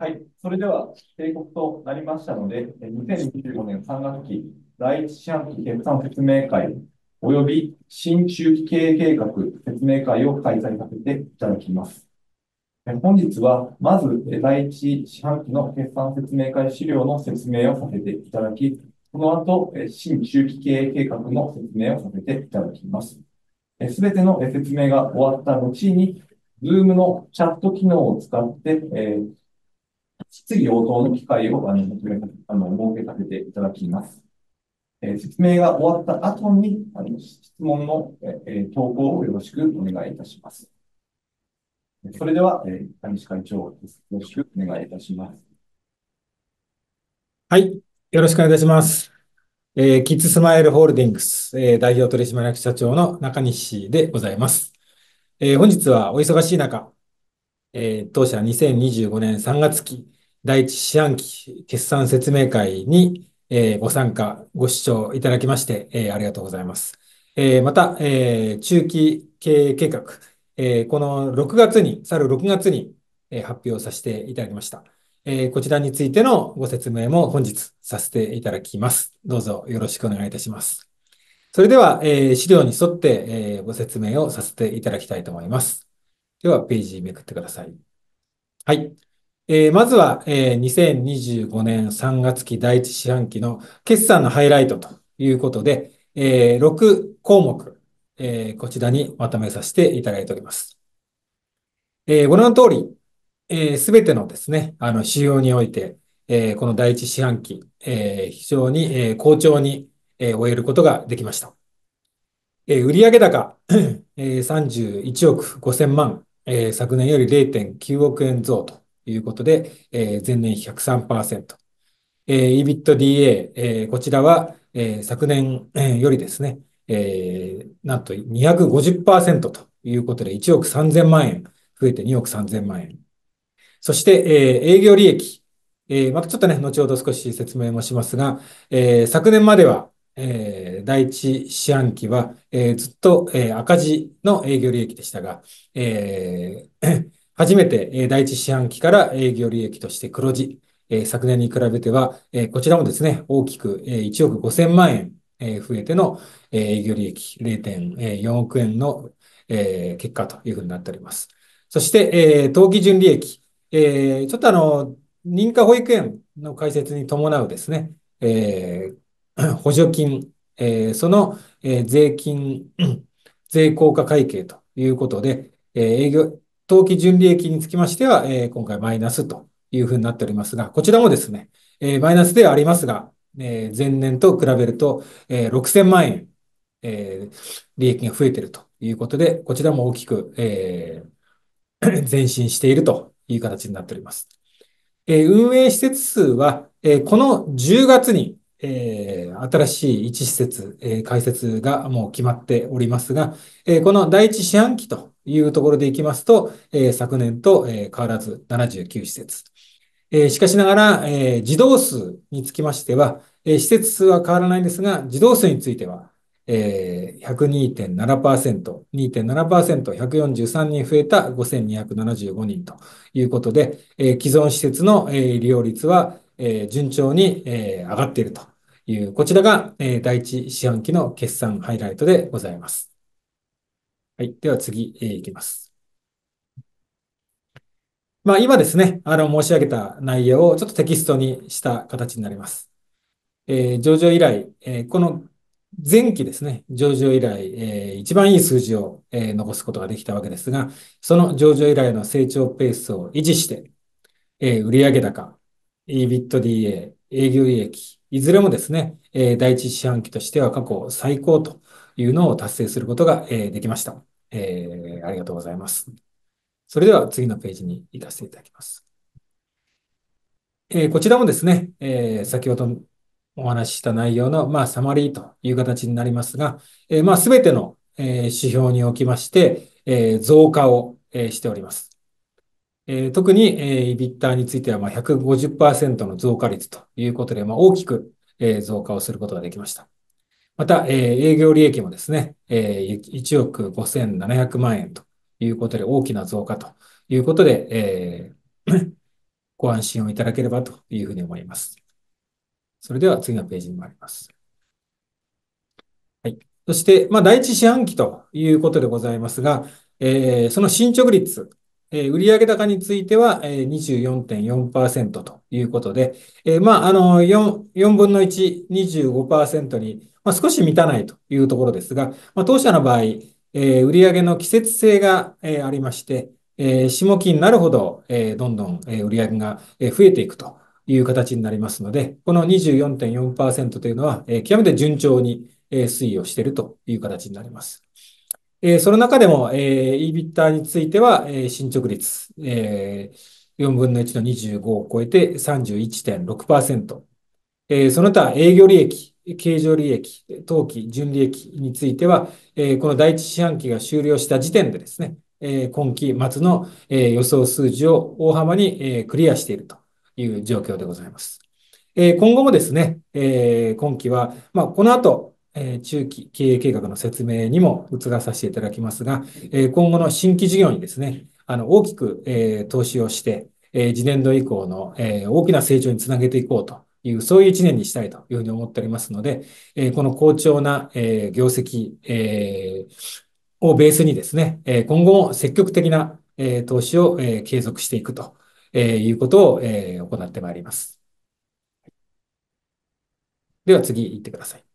はい。それでは、定刻となりましたので、2025年3月期第一四半期決算説明会及び新中期経営計画説明会を開催させていただきます。本日は、まず第一四半期の決算説明会資料の説明をさせていただき、その後、新中期経営計画の説明をさせていただきます。すべての説明が終わった後に、Zoom のチャット機能を使って、質疑応答の機会をあのあの設けさせていただきます。えー、説明が終わった後にあの質問の、えー、投稿をよろしくお願いいたします。それでは、えー、谷西会長です。よろしくお願いいたします。はい。よろしくお願いいたします。えー、キッズスマイルホールディングス、えー、代表取締役社長の中西でございます。えー、本日はお忙しい中、えー、当社2025年3月期第一四半期決算説明会に、え、ご参加、ご視聴いただきまして、え、ありがとうございます。え、また、え、中期経営計画、え、この6月に、去る6月に、え、発表させていただきました。え、こちらについてのご説明も本日させていただきます。どうぞよろしくお願いいたします。それでは、え、資料に沿って、え、ご説明をさせていただきたいと思います。では、ページめくってください。はい。えー、まずは、えー、2025年3月期第一四半期の決算のハイライトということで、えー、6項目、えー、こちらにまとめさせていただいております。えー、ご覧の通り、す、べ、てのですね、あの、指標において、えー、この第一四半期、えー、非常に、えー、好調に、えー、終えることができました。えー、売上高、えー、31億5000万、えー、昨年より0.9億円増とということで、えー、前年比103%。えー、EBITDA、えー、こちらは、えー、昨年よりですね、えー、なんと250%ということで1億3000万円増えて2億3000万円。そして、えー、営業利益。えー、またちょっとね、後ほど少し説明もしますが、えー、昨年までは、えー、第一四半期は、えー、ずっと、えー、赤字の営業利益でしたが、えー初めて第一四半期から営業利益として黒字。昨年に比べては、こちらもですね、大きく1億5000万円増えての営業利益0.4億円の結果というふうになっております。そして、当期純利益。ちょっとあの、認可保育園の開設に伴うですね、補助金、その税金、税効果会計ということで、営業、当期純利益につきましては、えー、今回マイナスというふうになっておりますが、こちらもですね、えー、マイナスではありますが、えー、前年と比べると、えー、6000万円、えー、利益が増えているということで、こちらも大きく、えー、前進しているという形になっております。えー、運営施設数は、えー、この10月に、えー、新しい1施設、えー、開設がもう決まっておりますが、えー、この第一四半期というところでいきますと、え、昨年と、え、変わらず79施設。え、しかしながら、えー、児童数につきましては、え、施設数は変わらないんですが、児童数については、えー、102.7%、2.7%、143人増えた5275人ということで、えー、既存施設の、えー、利用率は、えー、順調に、えー、上がっているという、こちらが、えー、第一四半期の決算ハイライトでございます。はい。では次、えー、いきます。まあ今ですね、あの申し上げた内容をちょっとテキストにした形になります。えー、上場以来、えー、この前期ですね、上場以来、えー、一番いい数字を、えー、残すことができたわけですが、その上場以来の成長ペースを維持して、えー、売上高、EBITDA、営業利益、いずれもですね、えー、第一四半期としては過去最高というのを達成することが、えー、できました。えー、ありがとうございます。それでは次のページに行かせていただきます。えー、こちらもですね、えー、先ほどお話しした内容の、まあ、サマリーという形になりますが、えー、まあ、すべての、えー、指標におきまして、えー、増加を、えー、しております。えー、特に、えー、EBITDA については、まあ、150%の増加率ということで、まあ、大きく、えー、増加をすることができました。また、えー、営業利益もですね、えー、1億5700万円ということで大きな増加ということで、えー、ご安心をいただければというふうに思います。それでは次のページに参ります。はい。そして、まあ、第一四半期ということでございますが、えー、その進捗率、えー、売上高については、えー、24.4%ということで、えー、まあ、あの、4、4分の1、25%に、まあ、少し満たないというところですが、まあ、当社の場合、えー、売上の季節性が、えー、ありまして、えー、下期になるほど、えー、どんどん、えー、売上が、増えていくという形になりますので、この24.4%というのは、えー、極めて順調に、えー、推移をしているという形になります。その中でも、えー、EBITDA については、えー、進捗率、えー、4分の1の25を超えて31.6%。えー、その他、営業利益、経常利益、当期、純利益については、えー、この第一四半期が終了した時点でですね、えー、今期末の、えー、予想数字を大幅に、えー、クリアしているという状況でございます。えー、今後もですね、えー、今期は、まあ、この後、え中期経営計画の説明にも移らさせていただきますが、え今後の新規事業にですね、あの、大きく、え投資をして、え次年度以降の、え大きな成長につなげていこうという、そういう一年にしたいというふうに思っておりますので、えこの好調な、え業績、をベースにですね、え今後も積極的な、え投資を、え継続していくということを、え行ってまいります。では次行ってください。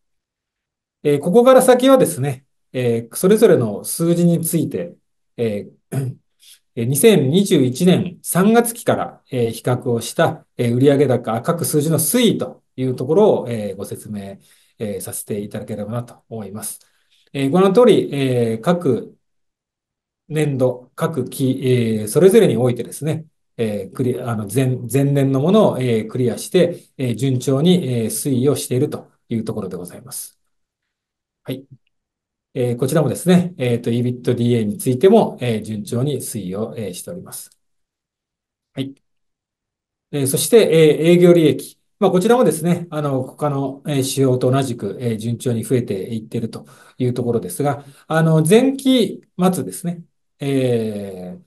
えここから先はですね、えそれぞれの数字について、え2021年3月期から、比較をした、売上高、各数字の推移というところを、ご説明、させていただければなと思います。ご覧の通り、各年度、各期、それぞれにおいてですね、前年のものを、クリアして、順調に、推移をしているというところでございます。はい。えー、こちらもですね、えっ、ー、と、EBITDA についても、えー、順調に推移を、えー、しております。はい。えー、そして、えー、営業利益。まあ、こちらもですね、あの、他の、え、仕様と同じく、えー、順調に増えていってるというところですが、あの、前期末ですね、え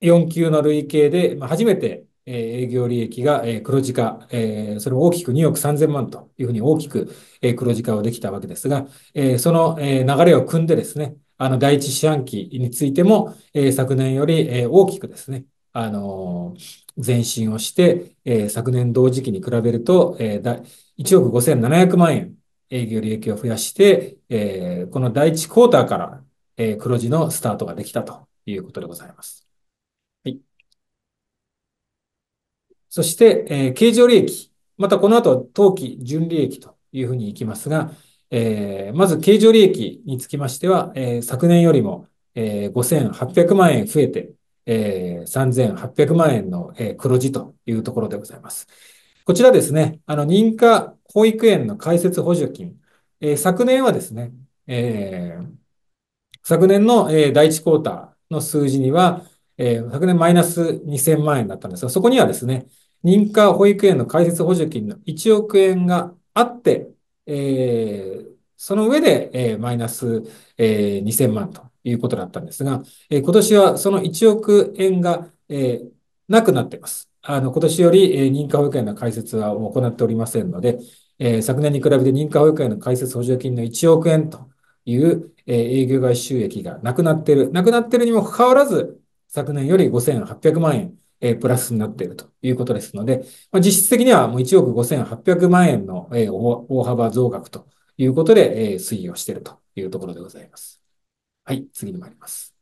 ー、4級の累計で、まあ、初めて、営業利益が黒字化、それを大きく2億3000万というふうに大きく黒字化をできたわけですが、その流れを組んでですね、あの、第一四半期についても、昨年より大きくですね、あの、前進をして、昨年同時期に比べると、1億5700万円営業利益を増やして、この第一クォーターから黒字のスタートができたということでございます。そして、えー、経常利益。またこの後、当期純利益というふうに行きますが、えー、まず経常利益につきましては、えー、昨年よりも、えー、5800万円増えて、えー、3800万円の、黒字というところでございます。こちらですね、あの、認可保育園の開設補助金。えー、昨年はですね、えー、昨年の、えー、第1クォーターの数字には、えー、昨年マイナス2000万円だったんですが、そこにはですね、認可保育園の開設補助金の1億円があって、えー、その上で、えー、マイナス、えー、2000万ということだったんですが、えー、今年はその1億円が、えー、なくなっています。あの、今年より、えー、認可保育園の開設は行っておりませんので、えー、昨年に比べて認可保育園の開設補助金の1億円という、えー、営業外収益がなくなっている。なくなっているにもかかわらず、昨年より5800万円、え、プラスになっているということですので、まあ、実質的にはもう1億5800万円の、えー、大幅増額ということで、え、推移をしているというところでございます。はい、次に参ります。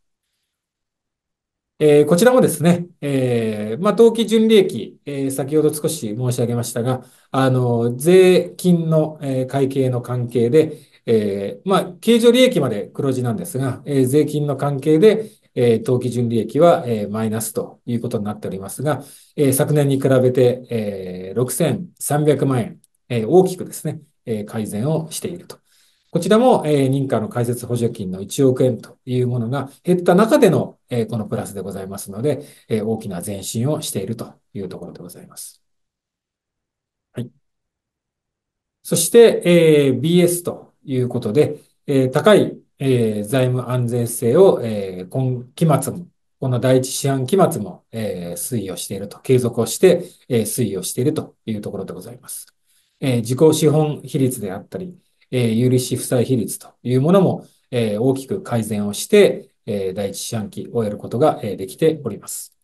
えー、こちらもですね、えー、まあ、当期純利益、えー、先ほど少し申し上げましたが、あの、税金の、え、会計の関係で、えー、まあ、経常利益まで黒字なんですが、え、税金の関係で、えー、当期純利益は、えー、マイナスということになっておりますが、えー、昨年に比べて、えー、6300万円、えー、大きくですね、えー、改善をしていると。こちらも、えー、認可の開設補助金の1億円というものが減った中での、えー、このプラスでございますので、えー、大きな前進をしているというところでございます。はい。そして、えー、BS ということで、えー、高いえー、財務安全性を、えー、今期末もこの第一四半期末も、えー、推移をしていると、継続をして、えー、推移をしているというところでございます。えー、自己資本比率であったり、えー、有利子負債比率というものも、えー、大きく改善をして、えー、第一四半期を終えることが、えー、できております。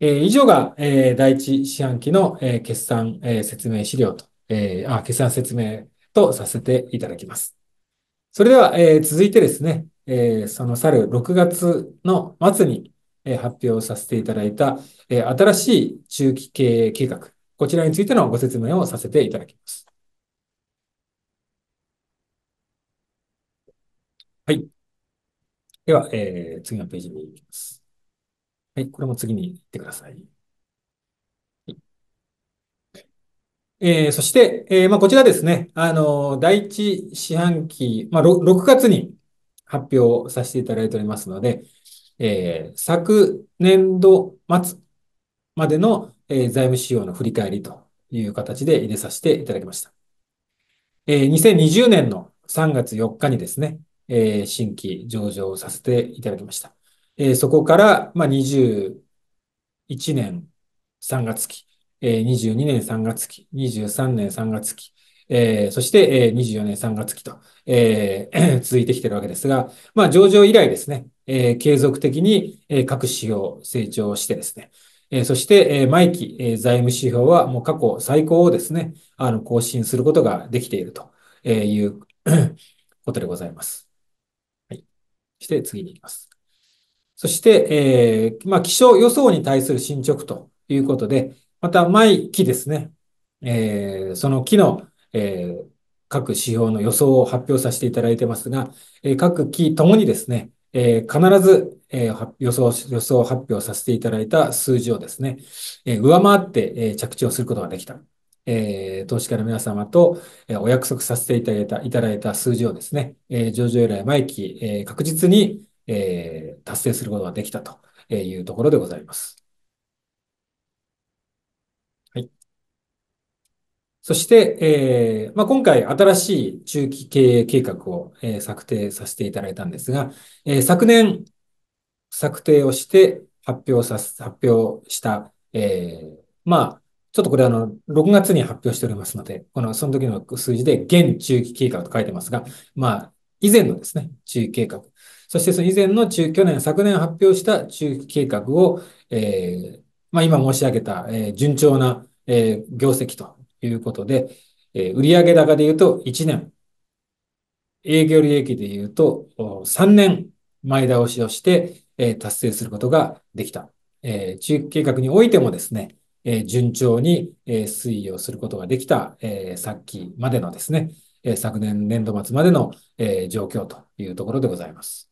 えー、以上が、えー、第一四半期の、えー、決算、えー、説明資料と、えー、あ、決算説明とさせていただきます。それでは、えー、続いてですね、えー、その去る6月の末に、えー、発表させていただいた、え、新しい中期経営計画、こちらについてのご説明をさせていただきます。はい。では、え、次のページに行きます。はい、これも次に行ってください。えー、そして、えーまあ、こちらですね、あの、第一四半期、まあ6、月に発表させていただいておりますので、えー、昨年度末までの、えー、財務仕様の振り返りという形で入れさせていただきました。えー、2020年の3月4日にですね、えー、新規上場させていただきました。えー、そこから、まあ、21年3月期、えー、22年3月期、23年3月期、えー、そして、えー、24年3月期と、えー、続いてきてるわけですが、まあ、上場以来ですね、えー、継続的に、えー、各指標成長してですね、えー、そして、えー、毎期、えー、財務指標はもう過去最高をですね、あの、更新することができているという ことでございます。はい。そして次に行きます。そして、えー、まあ、気象予想に対する進捗ということで、また毎期ですね、えー、その期の、えー、各指標の予想を発表させていただいてますが、えー、各期ともにですね、えー、必ず、えー、予想、予想発表させていただいた数字をですね、えー、上回って、えー、着地をすることができた。えー、投資家の皆様と、えー、お約束させていただいた、いただいた数字をですね、えー、上場以来毎期、えー、確実に、えー、達成することができたというところでございます。はい。そして、えーまあ、今回新しい中期経営計画を、えー、策定させていただいたんですが、えー、昨年策定をして発表さす、発表した、え、まあ、ちょっとこれあの、6月に発表しておりますので、この、その時の数字で現中期計画と書いてますが、まあ、以前のですね、中期計画。そしてその以前の中、去年、昨年発表した中期計画を、え、まあ今申し上げた、え、順調な、え、業績ということで、えー、売上高で言うと1年、営業利益で言うと3年前倒しをして、えー、達成することができた。えー、中期計画においてもですね、えー、順調に、えー、推移をすることができた、えー、さっきまでのですね、えー、昨年年度末までの、えー、状況というところでございます。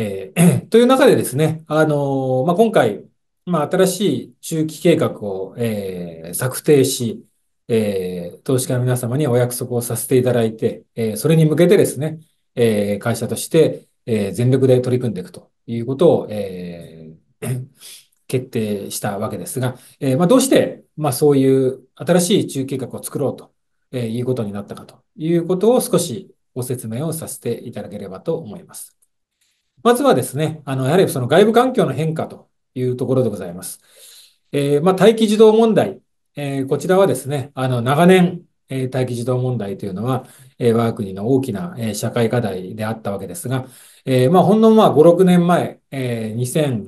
えー、という中でですね、あの、まあ、今回、まあ、新しい中期計画を、えー、策定し、えー、投資家の皆様にお約束をさせていただいて、え、それに向けてですね、え、会社として、え、全力で取り組んでいくということを、え、決定したわけですが、えまあ、どうして、まあ、そういう新しい中期計画を作ろうと、え、いうことになったかということを少しご説明をさせていただければと思います。まずはですね、あの、やはりその外部環境の変化というところでございます。えー、まあ、待機児童問題、えー、こちらはですね、あの、長年、えー、待機児童問題というのは、えー、我が国の大きな、えー、社会課題であったわけですが、えー、まあ、ほんのまあ5、6年前、えー、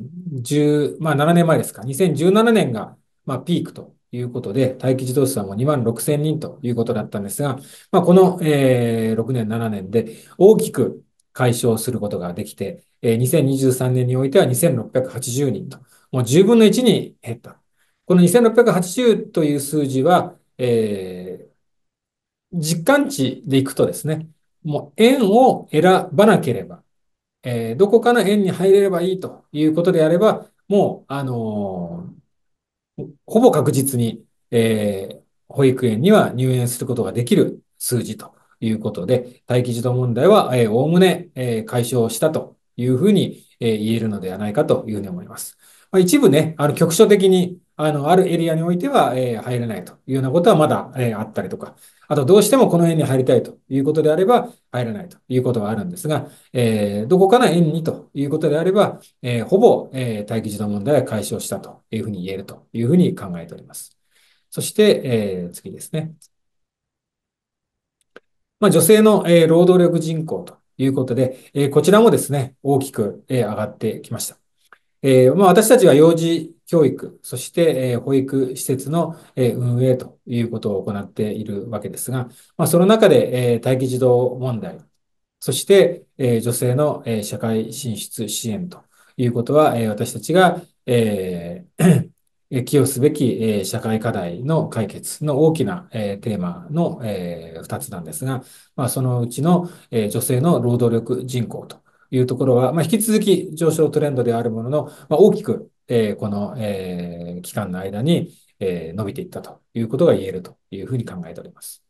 2010、まあ7年前ですか、2017年が、まあ、ピークということで、待機児童数はもう2万6千人ということだったんですが、まあ、この、えー、6年、7年で大きく解消することができて、え2023年においては2680人と、もう10分の1に減った。この2680という数字は、えー、実感値でいくとですね、もう円を選ばなければ、えー、どこかの円に入れればいいということであれば、もう、あのー、ほぼ確実に、えー、保育園には入園することができる数字ということで、待機児童問題は、えー、おおむね、え、解消したというふうに、え、言えるのではないかというふうに思います。まあ、一部ね、あの局所的にあの、あるエリアにおいては、え、入れないというようなことはまだ、え、あったりとか、あと、どうしてもこの園に入りたいということであれば、入らないということはあるんですが、えー、どこかの園にということであれば、えー、ほぼ、えー、待機児童問題は解消したというふうに言えるというふうに考えております。そして、え、次ですね。まあ、女性の、え、労働力人口ということで、え、こちらもですね、大きく、え、上がってきました。えまあ、私たちは幼児教育、そして、え、保育施設の、え、運営ということを行っているわけですが、まあ、その中で、え、待機児童問題、そして、え、女性の、え、社会進出支援ということは、え、私たちが、えー寄与すべき社会課題の解決の大きなテーマの2つなんですが、まあ、そのうちの女性の労働力人口というところは、まあ、引き続き上昇トレンドであるものの、まあ、大きくこの期間の間に伸びていったということが言えるというふうに考えております。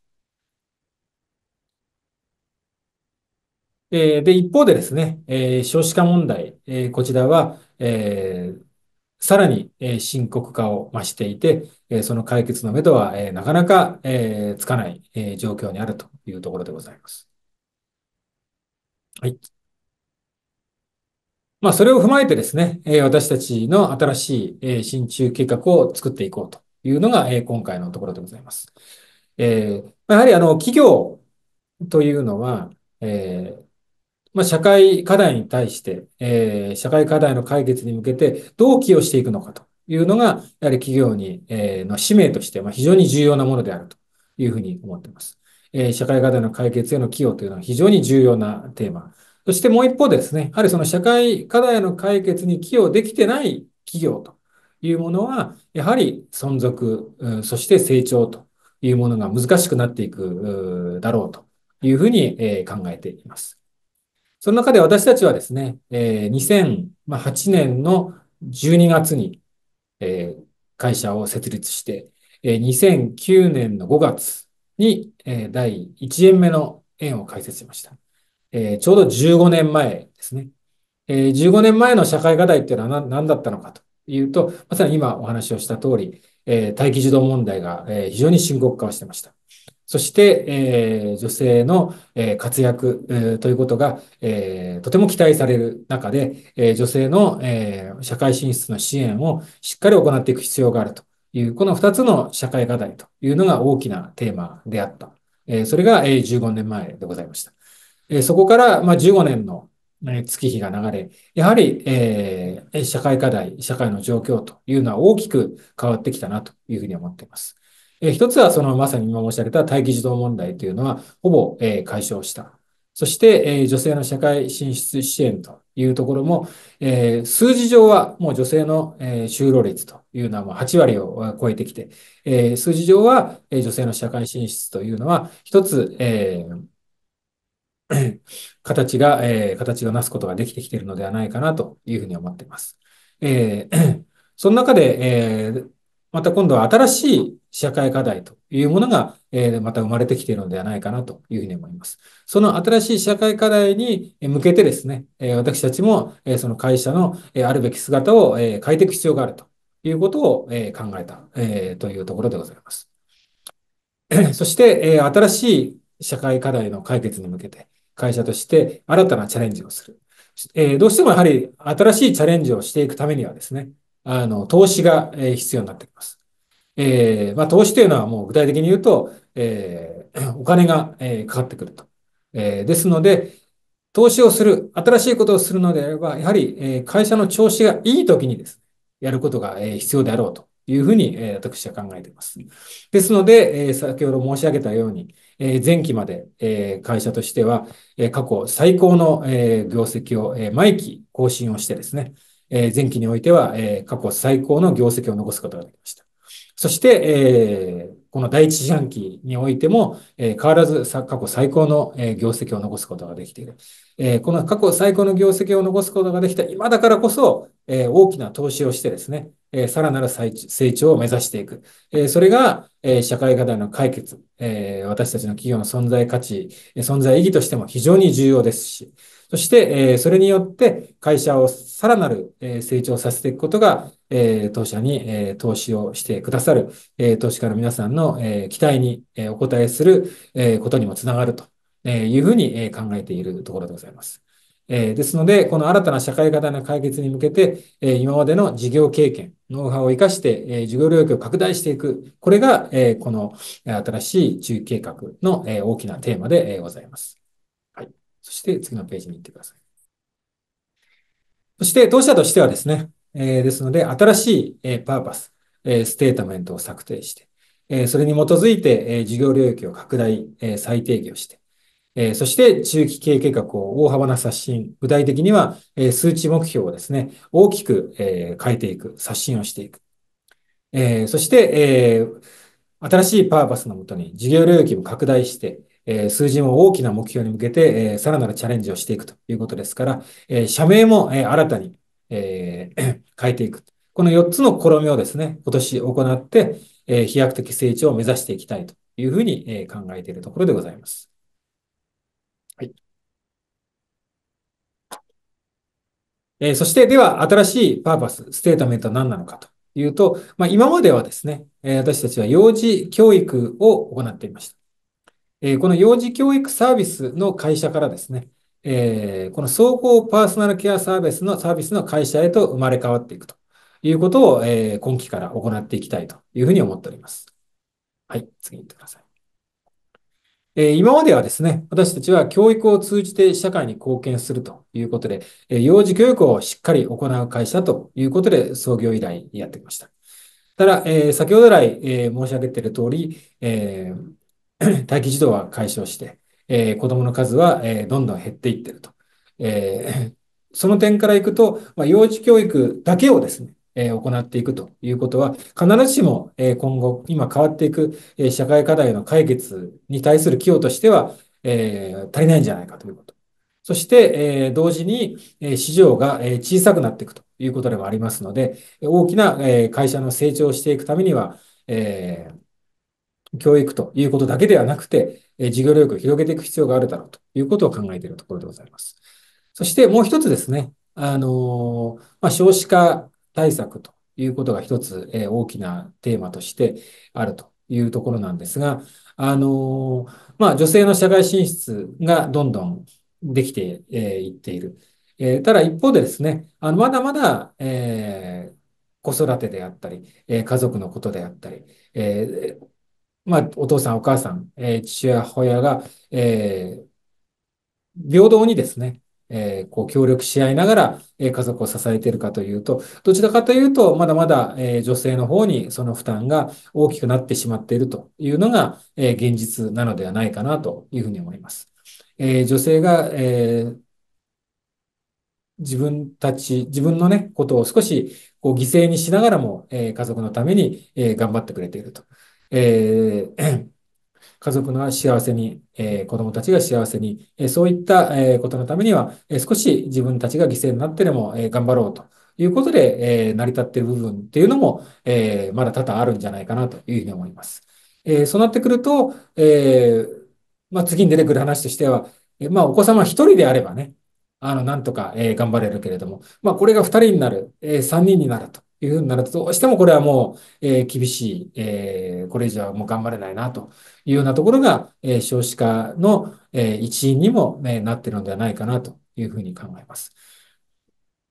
で、一方でですね、少子化問題、こちらは、さらに深刻化を増していて、その解決のめどはなかなかつかない状況にあるというところでございます。はい。まあ、それを踏まえてですね、私たちの新しい新中計画を作っていこうというのが今回のところでございます。やはりあの企業というのは、まあ、社会課題に対して、えー、社会課題の解決に向けてどう寄与していくのかというのが、やはり企業に、えー、の使命として、ま、非常に重要なものであるというふうに思っています。え、社会課題の解決への寄与というのは非常に重要なテーマ。そしてもう一方ですね、やはりその社会課題の解決に寄与できてない企業というものは、やはり存続、そして成長というものが難しくなっていくだろうというふうに考えています。その中で私たちはですね、えー、2008年の12月に、会社を設立して、えー、2009年の5月に、第1円目の円を開設しました。ちょうど15年前ですね。えー、15年前の社会課題っていうのは何だったのかというと、まさに今お話をした通り、待機児童問題が、非常に深刻化をしていました。そして、えー、女性の、えー、活躍、えー、ということが、えー、とても期待される中で、えー、女性の、えー、社会進出の支援をしっかり行っていく必要があるという、この2つの社会課題というのが大きなテーマであった。えー、それが、えー、15年前でございました。えー、そこから、まあ、15年の月日が流れ、やはり、えー、社会課題、社会の状況というのは大きく変わってきたなというふうに思っています。え一つはそのまさに今申し上げた待機児童問題というのはほぼ、え解消した。そして、え女性の社会進出支援というところも、え数字上はもう女性の、え就労率というのはもう8割を超えてきて、え数字上は、え女性の社会進出というのは一つ、え 形が、え形がなすことができてきているのではないかなというふうに思っています。え その中で、えまた今度は新しい社会課題というものが、えまた生まれてきているのではないかなというふうに思います。その新しい社会課題に向けてですね、え私たちも、えその会社の、えあるべき姿を、え変えていく必要があるということを、え考えた、えというところでございます。そして、え新しい社会課題の解決に向けて、会社として新たなチャレンジをする。えどうしてもやはり新しいチャレンジをしていくためにはですね、あの、投資が必要になってきます。えー、まあ、投資というのはもう具体的に言うと、えー、お金が、えー、かかってくると。えー、ですので、投資をする、新しいことをするのであれば、やはり、えー、会社の調子がいい時にですね、やることが、えー、必要であろうというふうに、えー、私は考えています。ですので、えー、先ほど申し上げたように、えー、前期まで、えー、会社としては、えー、過去最高の、えー、業績を、えー、毎期更新をしてですね、えー、前期においては、えー、過去最高の業績を残すことができました。そして、えー、この第一四半期においても、えー、変わらず過去最高の、えー、業績を残すことができている。えー、この過去最高の業績を残すことができた今だからこそ、えー、大きな投資をしてですね、えー、さらなる成長を目指していく。えー、それが、えー、社会課題の解決、えー、私たちの企業の存在価値、存在意義としても非常に重要ですし、そして、えそれによって会社をさらなるえ成長させていくことが、え当社に、え投資をしてくださる、え投資家の皆さんの、え期待に、えお答えする、えことにもつながるというふうに、え考えているところでございます。えですので、この新たな社会課題の解決に向けて、え今までの事業経験、ノウハウを生かして、え事業領域を拡大していく。これが、えこの新しい中期計画の、え大きなテーマで、えございます。そして次のページに行ってください。そして、当社としてはですね、えですので、新しい、えパーパス、えステートメントを策定して、えそれに基づいて、え事業領域を拡大、え再定義をして、えそして中期経営計画を大幅な刷新、具体的には、え数値目標をですね、大きく、え変えていく、刷新をしていく。えそして、え新しいパーパスのもとに事業領域も拡大して、え数字も大きな目標に向けて、えさらなるチャレンジをしていくということですから、え社名も、え新たに、え 変えていく。この4つの試みをですね、今年行って、え飛躍的成長を目指していきたいというふうに、え考えているところでございます。はい。えそして、では、新しいパーパス、ステートメントは何なのかというと、まあ、今まではですね、え私たちは幼児教育を行っていました。えこの幼児教育サービスの会社からですね、えこの総合パーソナルケアサービスのサービスの会社へと生まれ変わっていくということを、え今期から行っていきたいというふうに思っております。はい、次に行ってください。え今まではですね、私たちは教育を通じて社会に貢献するということで、え幼児教育をしっかり行う会社ということで創業以来やってきました。ただ、え先ほど来、え申し上げている通り、え 待機児童は解消して、え子供の数は、えどんどん減っていってると。え その点からいくと、ま幼児教育だけをですね、え行っていくということは、必ずしも、え今後、今変わっていく、え社会課題の解決に対する寄与としては、え足りないんじゃないかということ。そして、え同時に、え市場が、え小さくなっていくということでもありますので、大きな、え会社の成長をしていくためには、え教育ということだけではなくて、え事業領域を広げていく必要があるだろうということを考えているところでございます。そしてもう一つですね、あのまあ、少子化対策ということが一つ、え大きなテーマとしてあるというところなんですが、あのまあ、女性の社会進出がどんどんできていっている。えただ一方でですね、あのまだまだ、え子育てであったり、え家族のことであったり、えまあ、お父さんお母さん、え父親母親が、え平等にですね、えこう協力し合いながら、え家族を支えているかというと、どちらかというと、まだまだ、え女性の方にその負担が大きくなってしまっているというのが、え現実なのではないかなというふうに思います。え女性が、え自分たち、自分のね、ことを少しこう犠牲にしながらも、え家族のために、え頑張ってくれていると。えー家族の幸せに、えー、子供たちが幸せに、えー、そういった、えー、ことのためには、え、少し自分たちが犠牲になってでも、え、頑張ろうということで、え、成り立っている部分っていうのも、え、まだ多々あるんじゃないかなというふうに思います。え、そうなってくると、え、まあ、次に出てくる話としては、え、まあ、お子様一人であればね、あの、なんとか、え、頑張れるけれども、まあ、これが二人になる、え、三人になると。いうふうになると、どうしてもこれはもう、えー、厳しい、えー、これ以上はもう頑張れないなというようなところが、えー、少子化の、え、一因にも、ね、なっているのではないかなというふうに考えます。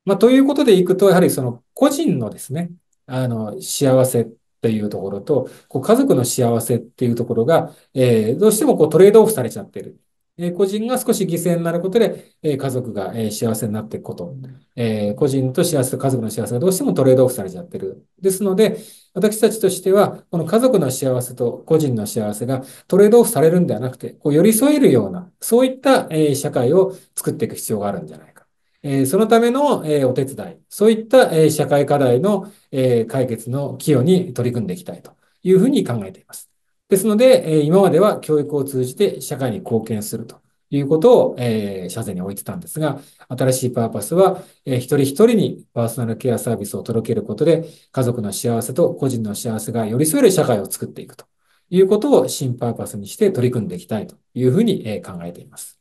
まあ、ということでいくと、やはりその個人のですね、あの、幸せっていうところと、こう家族の幸せっていうところが、え、どうしてもこうトレードオフされちゃってる。え個人が少し犠牲になることで、え家族が、え幸せになっていくこと、え個人と幸せと家族の幸せがどうしてもトレードオフされちゃってる。ですので、私たちとしては、この家族の幸せと個人の幸せがトレードオフされるんではなくて、こう寄り添えるような、そういった、え社会を作っていく必要があるんじゃないか。えそのための、えお手伝い、そういった、え社会課題の、え解決の寄与に取り組んでいきたいというふうに考えています。ですので、今までは教育を通じて社会に貢献するということを、えー、社税に置いてたんですが、新しいパーパスは、えー、一人一人にパーソナルケアサービスを届けることで、家族の幸せと個人の幸せが寄り添える社会を作っていくということを新パーパスにして取り組んでいきたいというふうに、えー、考えています。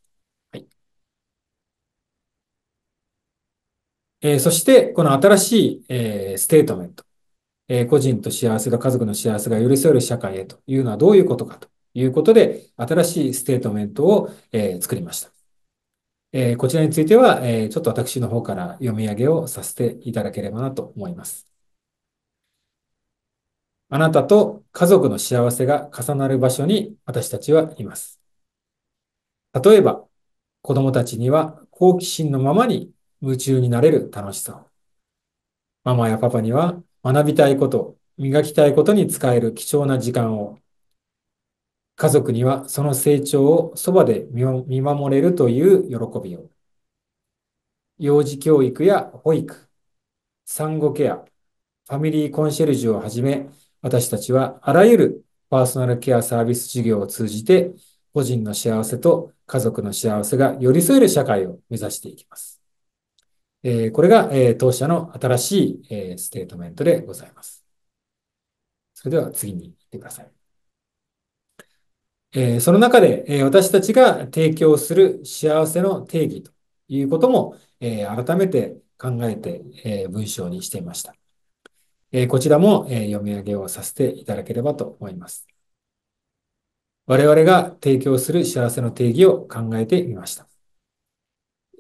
はい。えそして、この新しい、えステートメント、え個人と幸せが家族の幸せが寄り添える社会へというのはどういうことかということで、新しいステートメントを、え作りました。えこちらについては、えちょっと私の方から読み上げをさせていただければなと思います。あなたと家族の幸せが重なる場所に私たちはいます。例えば、子供たちには好奇心のままに夢中になれる楽しさを。ママやパパには学びたいこと、磨きたいことに使える貴重な時間を。家族にはその成長をそばで見守れるという喜びを。幼児教育や保育、産後ケア、ファミリーコンシェルジュをはじめ、私たちはあらゆるパーソナルケアサービス事業を通じて、個人の幸せと家族の幸せが寄り添える社会を目指していきます。えこれが、え当社の新しい、えステートメントでございます。それでは次に行ってください。えその中で、え私たちが提供する幸せの定義ということも、え改めて考えて、え文章にしていました。えこちらも、え読み上げをさせていただければと思います。我々が提供する幸せの定義を考えてみました。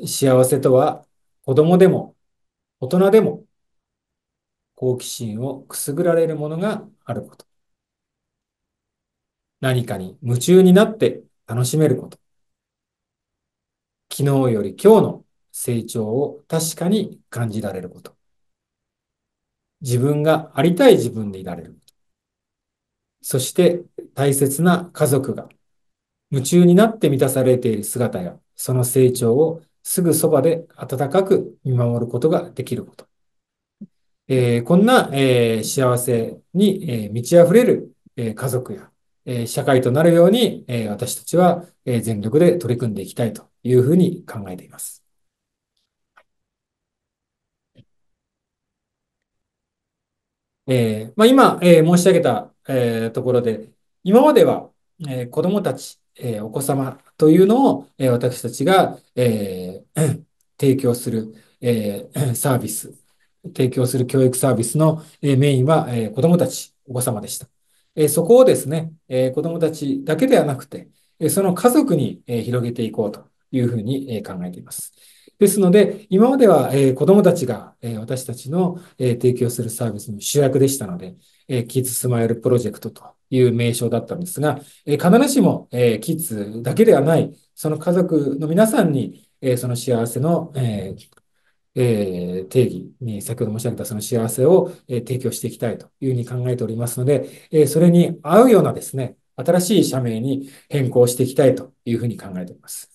幸せとは、子供でも大人でも好奇心をくすぐられるものがあること。何かに夢中になって楽しめること。昨日より今日の成長を確かに感じられること。自分がありたい自分でいられること。そして大切な家族が夢中になって満たされている姿やその成長をすぐそばで温かく見守ることができること。えー、こんな、えー、幸せに、えー、満ち溢れる、え家族や、え社会となるように、え私たちは、え全力で取り組んでいきたいというふうに考えています。えーまあ、今、えー、申し上げた、えー、ところで、今までは、えー、子供たち、えー、お子様というのを、えー、私たちが、えー、提供する、え、サービス、提供する教育サービスの、え、メインは、え、子供たち、お子様でした。え、そこをですね、え、子供たちだけではなくて、え、その家族に、え、広げていこうというふうに、え、考えています。ですので、今までは、え、子供たちが、え、私たちの、え、提供するサービスの主役でしたので、えー、キッズスマイルプロジェクトという名称だったんですが、え、必ずしも、え、キッズだけではない、その家族の皆さんに、え、その幸せの、ええ、定義に先ほど申し上げたその幸せを、え、提供していきたいというふうに考えておりますので、え、それに合うようなですね、新しい社名に変更していきたいというふうに考えております。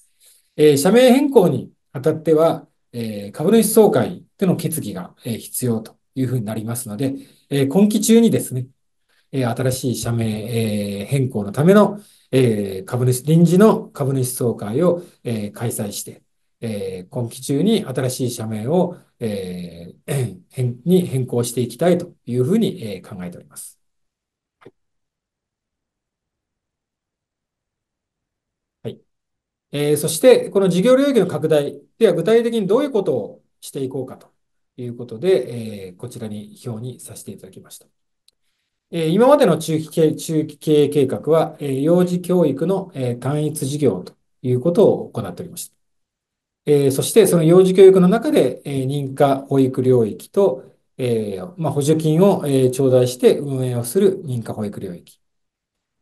え、社名変更にあたっては、え、株主総会での決議が、え、必要というふうになりますので、え、今期中にですね、え新しい社名、え変更のための、え株主、臨時の株主総会を、え開催して、え今期中に新しい社名を、え 変に変更していきたいというふうに、え考えております。はいえー、そして、この事業領域の拡大では具体的にどういうことをしていこうかということで、えー、こちらに表にさせていただきました。え、今までの中期経中期経営計画は、え、幼児教育の、え、単一事業ということを行っておりました。え、そして、その幼児教育の中で、え、認可保育領域と、えまあ、補助金を、え、頂戴して運営をする認可保育領域。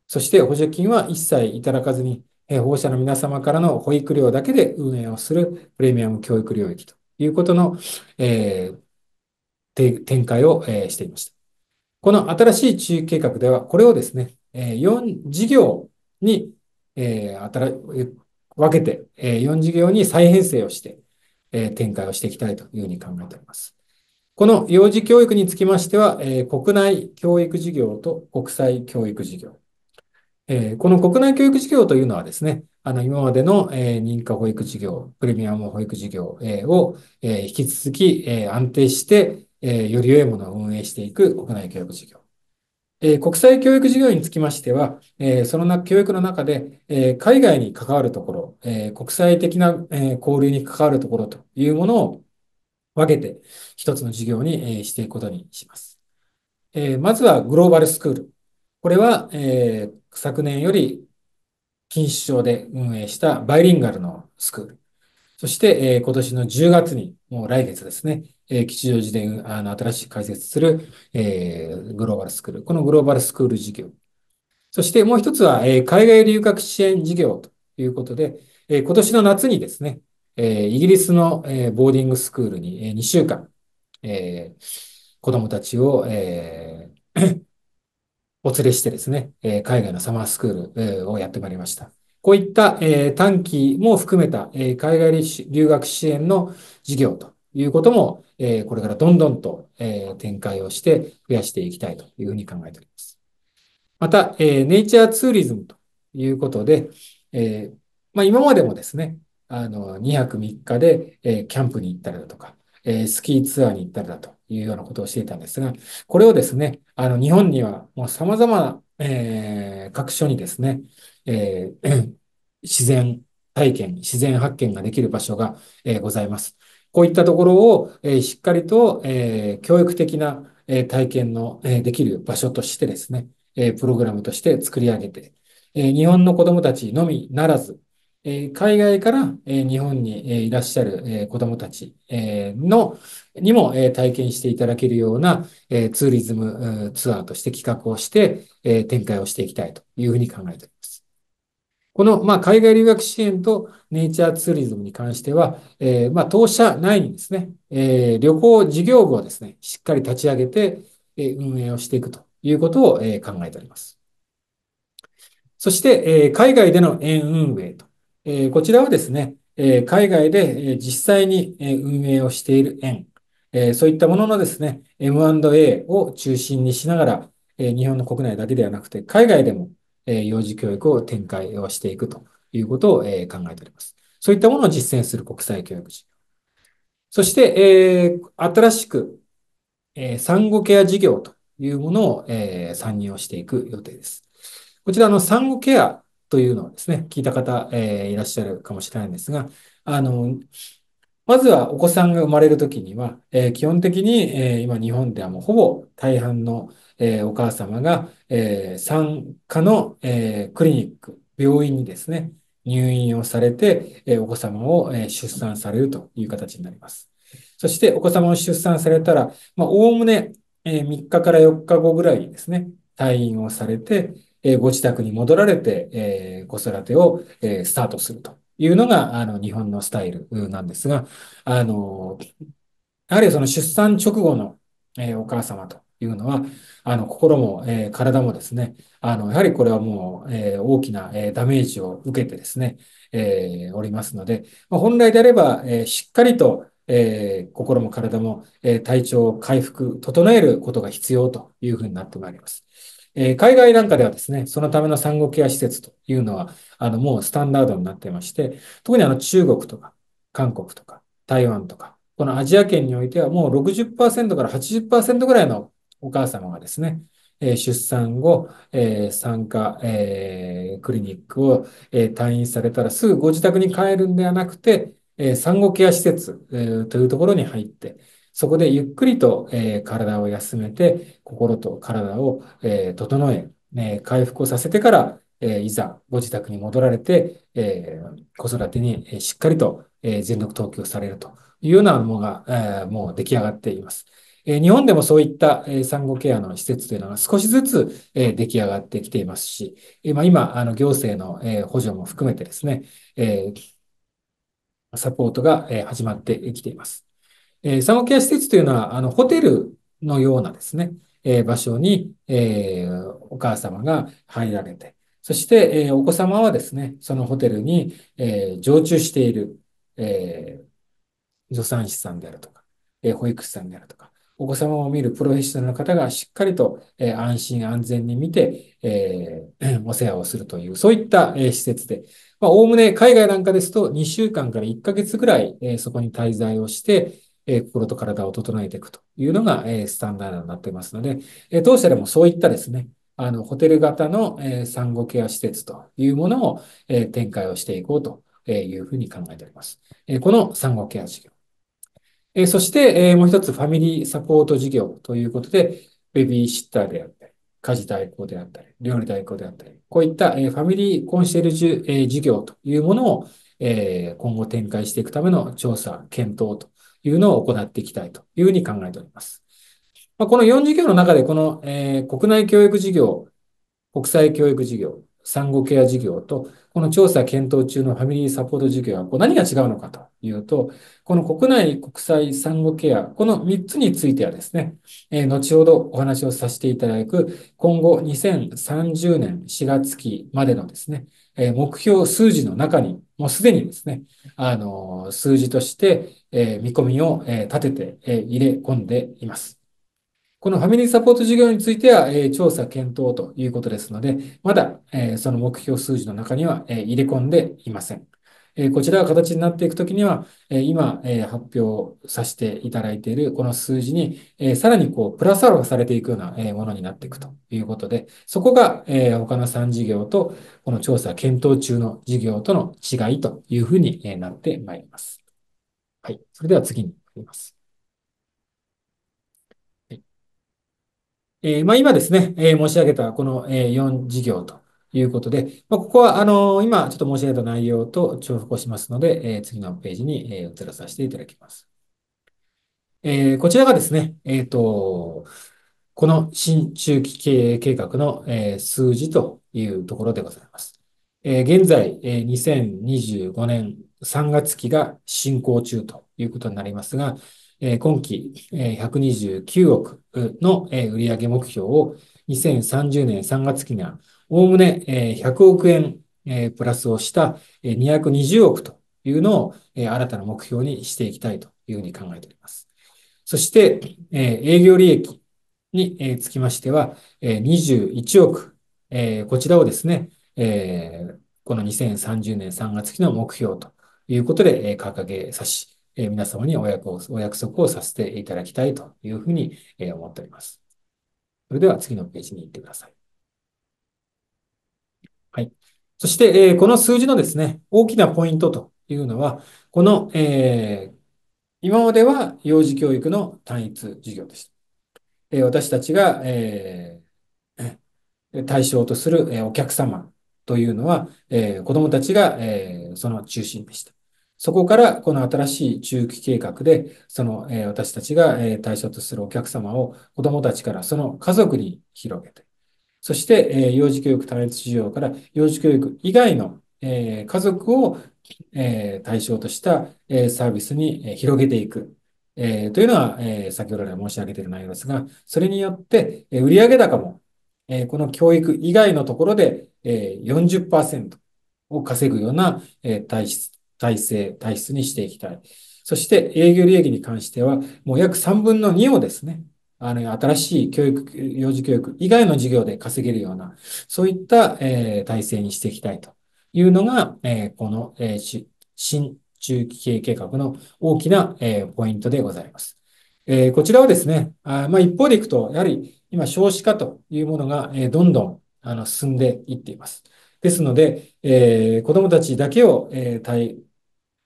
そして補助金は一切いただかずに、保護者の皆様からの保育料だけで運営をするプレミアム教育領域ということの、え、展開を、え、していました。この新しい地域計画では、これをですね、4事業に、分けて、4事業に再編成をして、展開をしていきたいというふうに考えております。この幼児教育につきましては、国内教育事業と国際教育事業。この国内教育事業というのはですね、あの、今までの、認可保育事業、プレミアム保育事業、を、引き続き、安定して、えー、より良いものを運営していく国内教育事業。えー、国際教育事業につきましては、えー、そのな教育の中で、えー、海外に関わるところ、えー、国際的な、えー、交流に関わるところというものを、分けて一つの事業にえしていくことにします。えまずはグローバルスクール。これは、え昨年より錦糸町で運営したバイリンガルのスクール。そして、今年の10月に、もう来月ですね、吉祥寺であの新しく開設する、グローバルスクール。このグローバルスクール事業。そしてもう一つは、海外留学支援事業ということで、今年の夏にですね、イギリスのボーディングスクールに2週間、子供たちを、お連れしてですね、海外のサマースクールをやってまいりました。こういった短期も含めた海外留学支援の事業ということも、これからどんどんと展開をして増やしていきたいというふうに考えております。また、ネイチャーツーリズムということで、まあ、今までもですね、あの、2泊3日で、えキャンプに行ったりだとか、えスキーツアーに行ったりだというようなことをしていたんですが、これをですね、あの、日本にはもう様々な、えー、各所にですね、えー、自然体験、自然発見ができる場所が、えー、ございます。こういったところを、えー、しっかりと、えー、教育的な、えー、体験の、えー、できる場所としてですね、えー、プログラムとして作り上げて、えー、日本の子供たちのみならず、えー、海外から、えー、日本に、えー、いらっしゃる、えー、子供たち、えー、の、にも、えー、体験していただけるような、えー、ツーリズムツアーとして企画をして、えー、展開をしていきたいというふうに考えております。この、まあ、海外留学支援とネイチャーツーリズムに関しては、えー、まあ、当社内にですね、えー、旅行事業部をですね、しっかり立ち上げて、えー、運営をしていくということを、えー、考えております。そして、えー、海外での園運営と、えー、こちらはですね、えー、海外で、えー、実際に、えー、運営をしている園、えー、そういったもののですね、M&A を中心にしながら、えー、日本の国内だけではなくて、海外でも、え、幼児教育を展開をしていくということを、え、考えております。そういったものを実践する国際教育事業。そして、え、新しく、え、産後ケア事業というものを、え、参入をしていく予定です。こちらの産後ケアというのをですね、聞いた方、え、いらっしゃるかもしれないんですが、あの、まずはお子さんが生まれるときには、え、基本的に、え、今日本ではもうほぼ大半の、えー、お母様が、えー、産科の、えー、クリニック、病院にですね、入院をされて、え、お子様を、え、出産されるという形になります。そしてお子様を出産されたら、まあ、おおむね、え、3日から4日後ぐらいにですね、退院をされて、えご自宅に戻られて、え子育てを、えスタートするというのが、あの、日本のスタイルなんですが、あの、やはりその出産直後の、えお母様というのは、あの、心も、えー、体もですね、あの、やはりこれはもう、えー、大きな、えー、ダメージを受けてですね、えー、おりますので、まあ、本来であれば、えー、しっかりと、えー、心も体も、えー、体調を回復、整えることが必要というふうになってまいります。えー、海外なんかではですね、そのための産後ケア施設というのは、あの、もうスタンダードになってまして、特にあの中国とか、韓国とか、台湾とか、このアジア圏においてはもう60%から80%ぐらいのお母様がですね、え、出産後、え、産科、え、クリニックを、え、退院されたらすぐご自宅に帰るんではなくて、え、産後ケア施設、というところに入って、そこでゆっくりと、え、体を休めて、心と体を、え、整え、え、回復をさせてから、え、いざご自宅に戻られて、え、子育てにしっかりと、え、全力投球されるというようなものが、え、もう出来上がっています。え、日本でもそういった、え、産後ケアの施設というのが少しずつ、え、出来上がってきていますし、今、今あの行政の、え、補助も含めてですね、え、サポートが、え、始まってきています。え、産後ケア施設というのは、あの、ホテルのようなですね、え、場所に、え、お母様が入られて、そして、え、お子様はですね、そのホテルに、え、常駐している、え、助産師さんであるとか、え、保育士さんであるとか、お子様を見るプロフェッショナルの方がしっかりと、え、安心安全に見て、えー、お世話をするという、そういった、え、施設で、まあ、おおむね海外なんかですと2週間から1ヶ月ぐらい、え、そこに滞在をして、え心と体を整えていくというのが、えスタンダードになっていますので、え当社でもそういったですね、あの、ホテル型の、え産後ケア施設というものを、え展開をしていこうというふうに考えております。えこの産後ケア事業。えーそして、えーもう一つ、ファミリーサポート事業ということで、ベビーシッターであったり、家事代行であったり、料理代行であったり、こういった、えーファミリーコンシェルジュ、えー事業というものを、えー今後展開していくための調査、検討というのを行っていきたいというふうに考えております。まあ、この4事業の中で、この、えー国内教育事業、国際教育事業、産後ケア事業と、この調査検討中のファミリーサポート事業はこう何が違うのかというと、この国内国際産後ケア、この3つについてはですね、えー、後ほどお話をさせていただく、今後2030年4月期までのですね、えー、目標数字の中に、もうすでにですね、あのー、数字として、え見込みを、え立てて、え入れ込んでいます。このファミリーサポート事業については、えー、調査検討ということですので、まだ、えー、その目標数字の中には、えー、入れ込んでいません。えこちらが形になっていくときには、え今、え発表させていただいているこの数字に、えさらにこう、プラスアルファされていくような、えものになっていくということで、そこが、え他の3事業と、この調査検討中の事業との違いというふうになってまいります。はい。それでは次に移ります。えー、まあ、今ですね、えー、申し上げたこの、えー、4事業ということで、まあ、ここは、あの今ちょっと申し上げた内容と重複をしますので、え次のページに、え移らさせていただきます。えこちらがですね、えっ、と、この新中期経営計画の、え数字というところでございます。え現在、え2025年3月期が進行中ということになりますが、今期129億の売上目標を2030年3月期にはおおむね100億円プラスをした220億というのを新たな目標にしていきたいというふうに考えております。そして、営業利益につきましては、21億、こちらをですね、この2030年3月期の目標ということで掲げさし、皆様にお約お約束をさせていただきたいというふうに、思っております。それでは次のページに行ってください。はい。そして、えこの数字のですね、大きなポイントというのは、この、えー、今までは幼児教育の単一事業でした。え私たちが、えー、対象とするえお客様というのは、えー、子供たちが、え、その中心でした。そこからこの新しい中期計画で、その、え私たちが、え対象とするお客様を子供たちからその家族に広げて、そして、え幼児教育単一事業から幼児教育以外の、え家族を、え対象とした、えサービスに広げていく。えというのは、え先ほど来申し上げている内容ですが、それによって、え売上高も、えこの教育以外のところで、え40%を稼ぐような、体質体制、体質にしていきたい。そして営業利益に関しては、もう約3分の2をですね、あの、新しい教育、幼児教育以外の事業で稼げるような、そういった、えー、体制にしていきたいというのが、えー、この、えー、新中期経営計画の大きな、えー、ポイントでございます。えー、こちらはですね、あまあ、一方でいくと、やはり今少子化というものが、えー、どんどんあの進んでいっています。ですので、えー、子供たちだけを、えー、対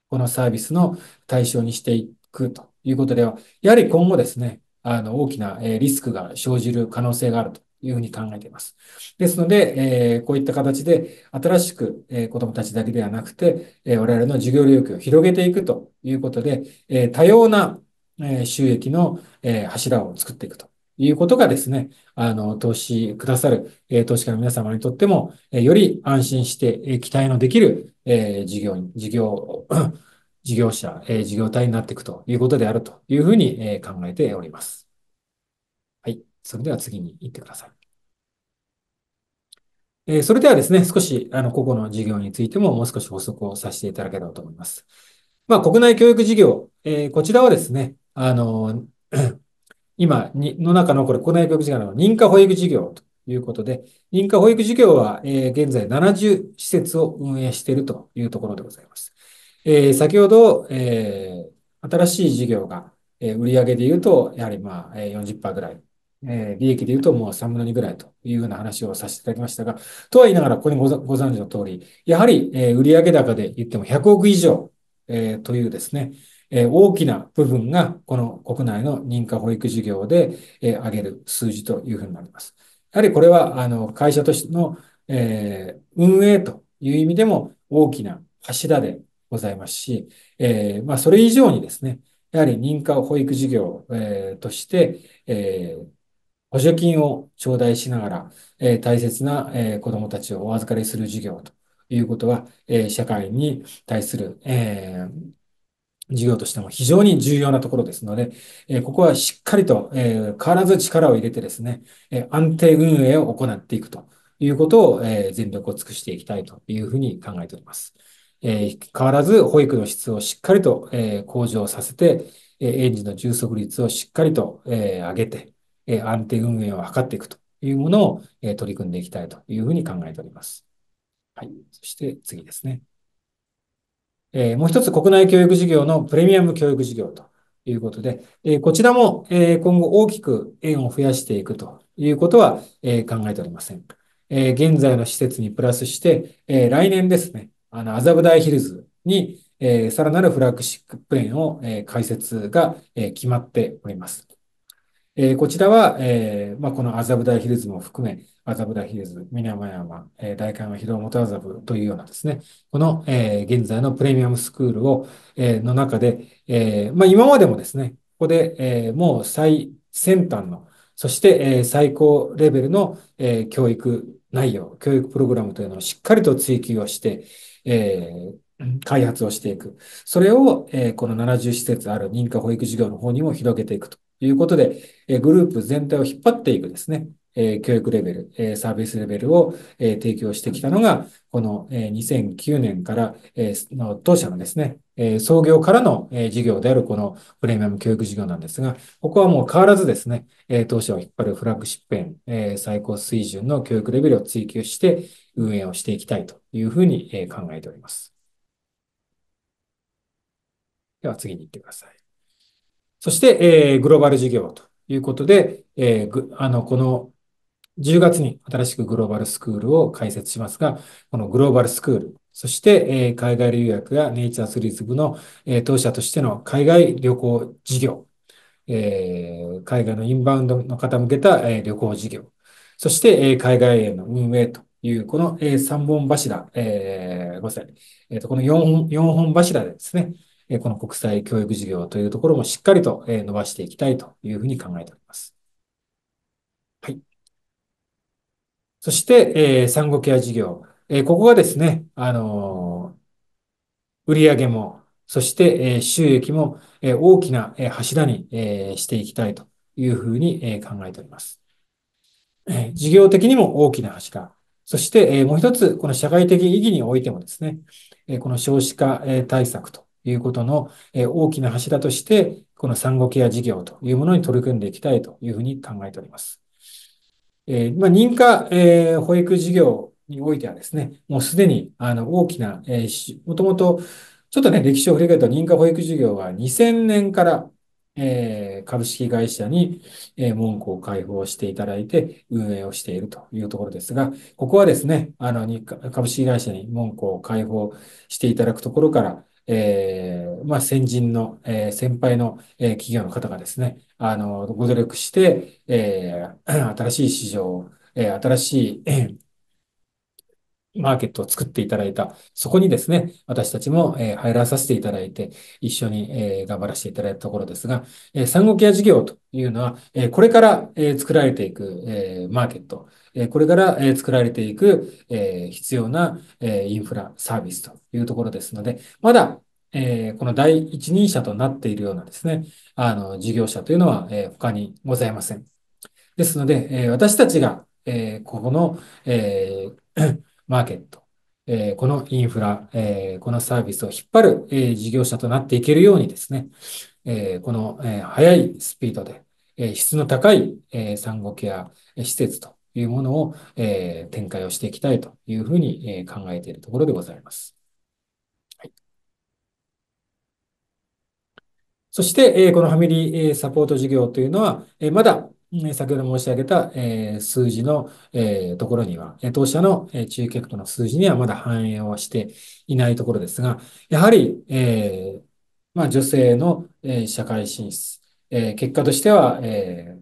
このサービスの対象にしていくということでは、やはり今後ですね、あの、大きなリスクが生じる可能性があるというふうに考えています。ですので、えこういった形で新しく、え子供たちだけではなくて、え我々の授業領域を広げていくということで、え多様な、え収益の、え柱を作っていくということがですね、あの、投資くださる、え投資家の皆様にとっても、えより安心して、え期待のできる、え事業、事業、事業者、え事業体になっていくということであるというふうに、え考えております。はい。それでは次に行ってください。えそれではですね、少し、あの、個々の事業についてももう少し補足をさせていただければと思います。まあ、国内教育事業、えこちらはですね、あの、今にの中のこれ、国内教育事業の認可保育事業ということで、認可保育事業は、え現在70施設を運営しているというところでございます。えー、先ほど、えー、新しい事業が、えー、売上で言うと、やはりまあ、えー、40%ぐらい、えー、利益で言うともう3分の2ぐらいというような話をさせていただきましたが、とは言いながら、ここにごご存知の通り、やはり、えー、売上高で言っても100億以上、えー、というですね、大きな部分がこの国内の認可保育事業で上げる数字というふうになります。やはりこれはあの会社としての運営という意味でも大きな柱でございますしえ、まあ、それ以上にですね、やはり認可保育事業えとしてえ、補助金を頂戴しながらえ、大切なえ子どもたちをお預かりする事業ということはえ、社会に対するえ事業としても非常に重要なところですので、えここはしっかりとえ変わらず力を入れてですね、え安定運営を行っていくということをえ全力を尽くしていきたいというふうに考えております。変わらず保育の質をしっかりと向上させて、園児の充足率をしっかりと上げて、安定運営を図っていくというものを取り組んでいきたいというふうに考えております。はい。そして次ですね。もう一つ国内教育事業のプレミアム教育事業ということで、こちらも今後大きく園を増やしていくということは考えておりません。現在の施設にプラスして、来年ですね、あの麻布台ヒルズにえさらなるフラッグシップ園をえ開設がえ決まっております。えこちらは、えまあこの麻布台ヒルズも含め、麻布台ヒルズ、水山山、代官山広元麻布というようなですね、このえ現在のプレミアムスクールをえの中で、えまあ今までもですね、ここでえもう最先端の、そしてえ最高レベルのえ教育内容、教育プログラムというのをしっかりと追求をして、え開発をしていく。それをえこの70施設ある認可保育事業の方にも広げていくということで、えグループ全体を引っ張っていくですね、え教育レベル、えサービスレベルをえ提供してきたのが、このえ2009年からえの当社のですね、え創業からのえ事業であるこのプレミアム教育事業なんですが、ここはもう変わらずですね、え当社を引っ張るフラッグシップ園、最高水準の教育レベルを追求して運営をしていきたいというふうに考えております。では次に行ってください。そしてえ、グローバル事業ということで、あの、この10月に新しくグローバルスクールを開設しますが、このグローバルスクール、そしてえ、海外留学やネイチャースリーズムのえ、当社としての海外旅行事業え、海外のインバウンドの方向けたえ、旅行事業、そしてえ、海外への運営という、この、3本柱、ごめんなさい。えーとこの4、4本柱でですね、この国際教育事業というところもしっかりと伸ばしていきたいというふうに考えております。はい。そして、産後ケア事業。えここがですね、あの、売上も、そしてえ収益もえ大きな柱にえしていきたいというふうにえ考えております。え事業的にも大きな柱。そしてえもう一つ、この社会的意義においてもですね、えこの少子化え対策ということのえ大きな柱として、この産後ケア事業というものに取り組んでいきたいというふうに考えております。えまあ、認可え保育事業においてはですね、もうすでにあの大きな、もともとちょっとね、歴史を振り返ると認可保育事業は2000年からえ株式会社に、え門戸を開放していただいて運営をしているというところですが、ここはですね、あの、株式会社に門戸を開放していただくところから、えー、まあ、先人の、えー、先輩の、えー、企業の方がですね、あの、ご努力して、えー、新しい市場、えー、新しい、マーケットを作っていただいた。そこにですね、私たちも、え、入らさせていただいて、一緒に、え、頑張らせていただいたところですが、え、産後ケア事業というのは、え、これから、え、作られていく、え、マーケット、え、これから、え、作られていく、え、必要な、え、インフラサービスというところですので、まだ、え、この第一人者となっているようなですね、あの、事業者というのは、え、他にございません。ですので、え、私たちが、え、ここの、え、マーケット、えー、このインフラ、えー、このサービスを引っ張る、えー、事業者となっていけるようにですね、えー、この、えー、速いスピードで、えー、質の高い、えー、産後ケア施設というものを、えー、展開をしていきたいというふうに、えー、考えているところでございます。そして、えー、このファミリーサポート事業というのは、えー、まだ先ほど申し上げた数字のところには、当社の中結果の数字にはまだ反映をしていないところですが、やはり、ま、女性の、え社会進出、え結果としては、え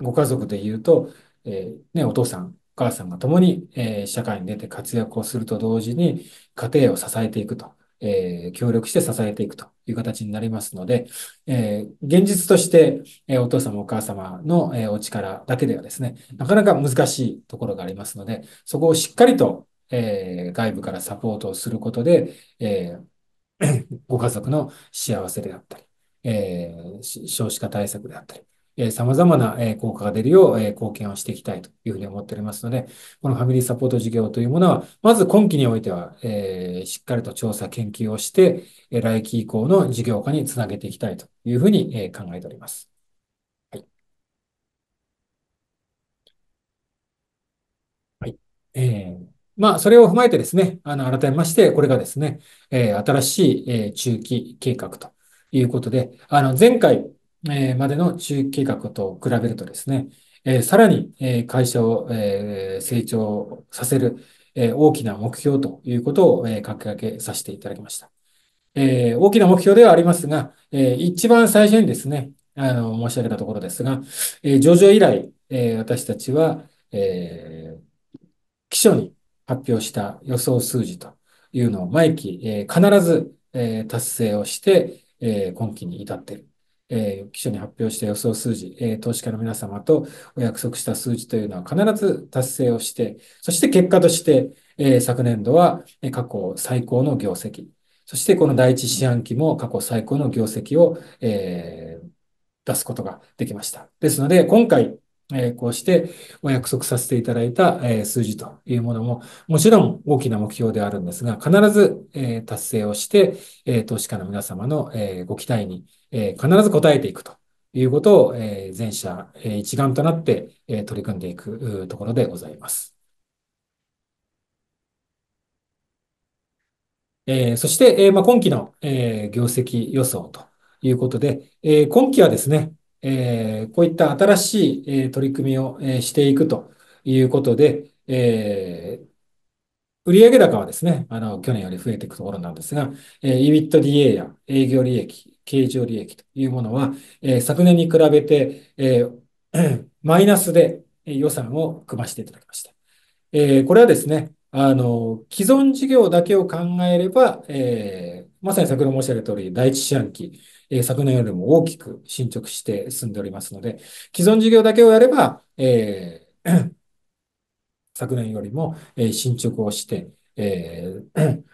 ご家族で言うと、えね、お父さん、お母さんが共に、え社会に出て活躍をすると同時に、家庭を支えていくと、えー協力して支えていくという形になりますので、えー現実として、えーお父様、お母様の、えお力だけではですね、なかなか難しいところがありますので、そこをしっかりと、え外部からサポートをすることで、えご家族の幸せであったり、え少子化対策であったり、えー様々なえ効果が出るようえ貢献をしていきたいというふうに思っておりますので、このファミリーサポート事業というものは、まず今期においては、えしっかりと調査研究をして、え来期以降の事業化につなげていきたいというふうにえ考えております。はい。はい。えーまあ、それを踏まえてですね、あの、改めまして、これがですね、えー新しい、えー中期計画ということで、あの、前回、えーまでの中期計画と比べるとですね、えーさらに、えー会社を、えー成長させる、えー大きな目標ということを、えー書きかけさせていただきました。えー大きな目標ではありますが、えー一番最初にですね、あの、申し上げたところですが、えー上場以来、えー私たちは、えー期初に発表した予想数字というのを毎期、えー必ず、えー達成をして、えー今期に至っている。えー期初に発表した予想数字、えー投資家の皆様とお約束した数字というのは必ず達成をして、そして結果として、えー昨年度は過去最高の業績、そしてこの第一四半期も過去最高の業績を、えー出すことができました。ですので、今回、えーこうしてお約束させていただいた、えー数字というものも、もちろん大きな目標であるんですが、必ず、えー達成をして、えー投資家の皆様の、えーご期待に、え必ず応えていくということを、え全社、え一丸となって、え取り組んでいくところでございます。えそして、えまあ、今期の、え業績予想ということで、え今期はですね、えこういった新しい、え取り組みを、えしていくということで、えー売上高はですね、あの、去年より増えていくところなんですが、えー EBITDA や営業利益、経常利益というものは、えー昨年に比べて、えー マイナスで予算を組ませていただきました。えーこれはですね、あの、既存事業だけを考えれば、えーまさに先ほど申し上げた通り、第一四半期、えー昨年よりも大きく進捗して進んでおりますので、既存事業だけをやれば、えー 昨年よりも、え進捗をして、えー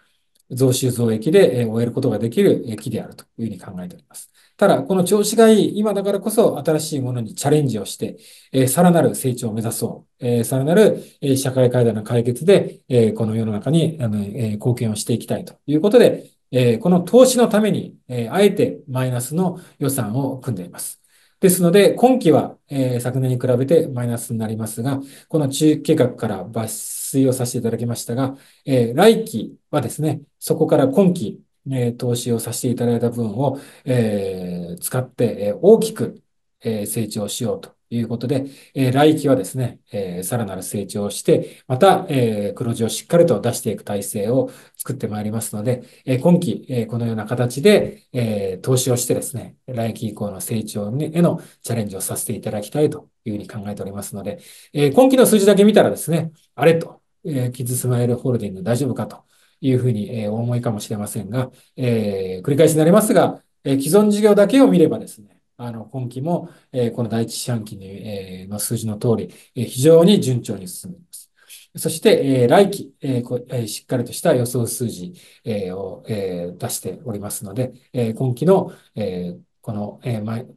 増収増益で終えることができるえー期であるというふうに考えております。ただ、この調子がいい今だからこそ新しいものにチャレンジをして、えさらなる成長を目指そう。えさらなるえ社会課題の解決で、えこの世の中にあの、え貢献をしていきたいということで、えこの投資のために、えあえてマイナスの予算を組んでいます。ですので、今期は、えー昨年に比べてマイナスになりますが、この中期計画から抜粋をさせていただきましたが、えー来期はですね、そこから今期、えー投資をさせていただいた分を、えー使って、えー大きく、えー成長しようということで、え来期はですね、えさらなる成長をして、また、え黒字をしっかりと出していく体制を作ってまいりますので、え今期、えこのような形で、え投資をしてですね、来期以降の成長にへのチャレンジをさせていただきたいというふうに考えておりますので、え今期の数字だけ見たらですね、あれと、えーキッズスマイルホールディング大丈夫かというふうに、えお思いかもしれませんが、え繰り返しになりますが、え既存事業だけを見ればですね、あの、今期も、えこの第一四半期に、えの数字の通り、え非常に順調に進んでます。そして、え来期、えしっかりとした予想数字、えを、え出しておりますので、え今期の、えこの、えマイ、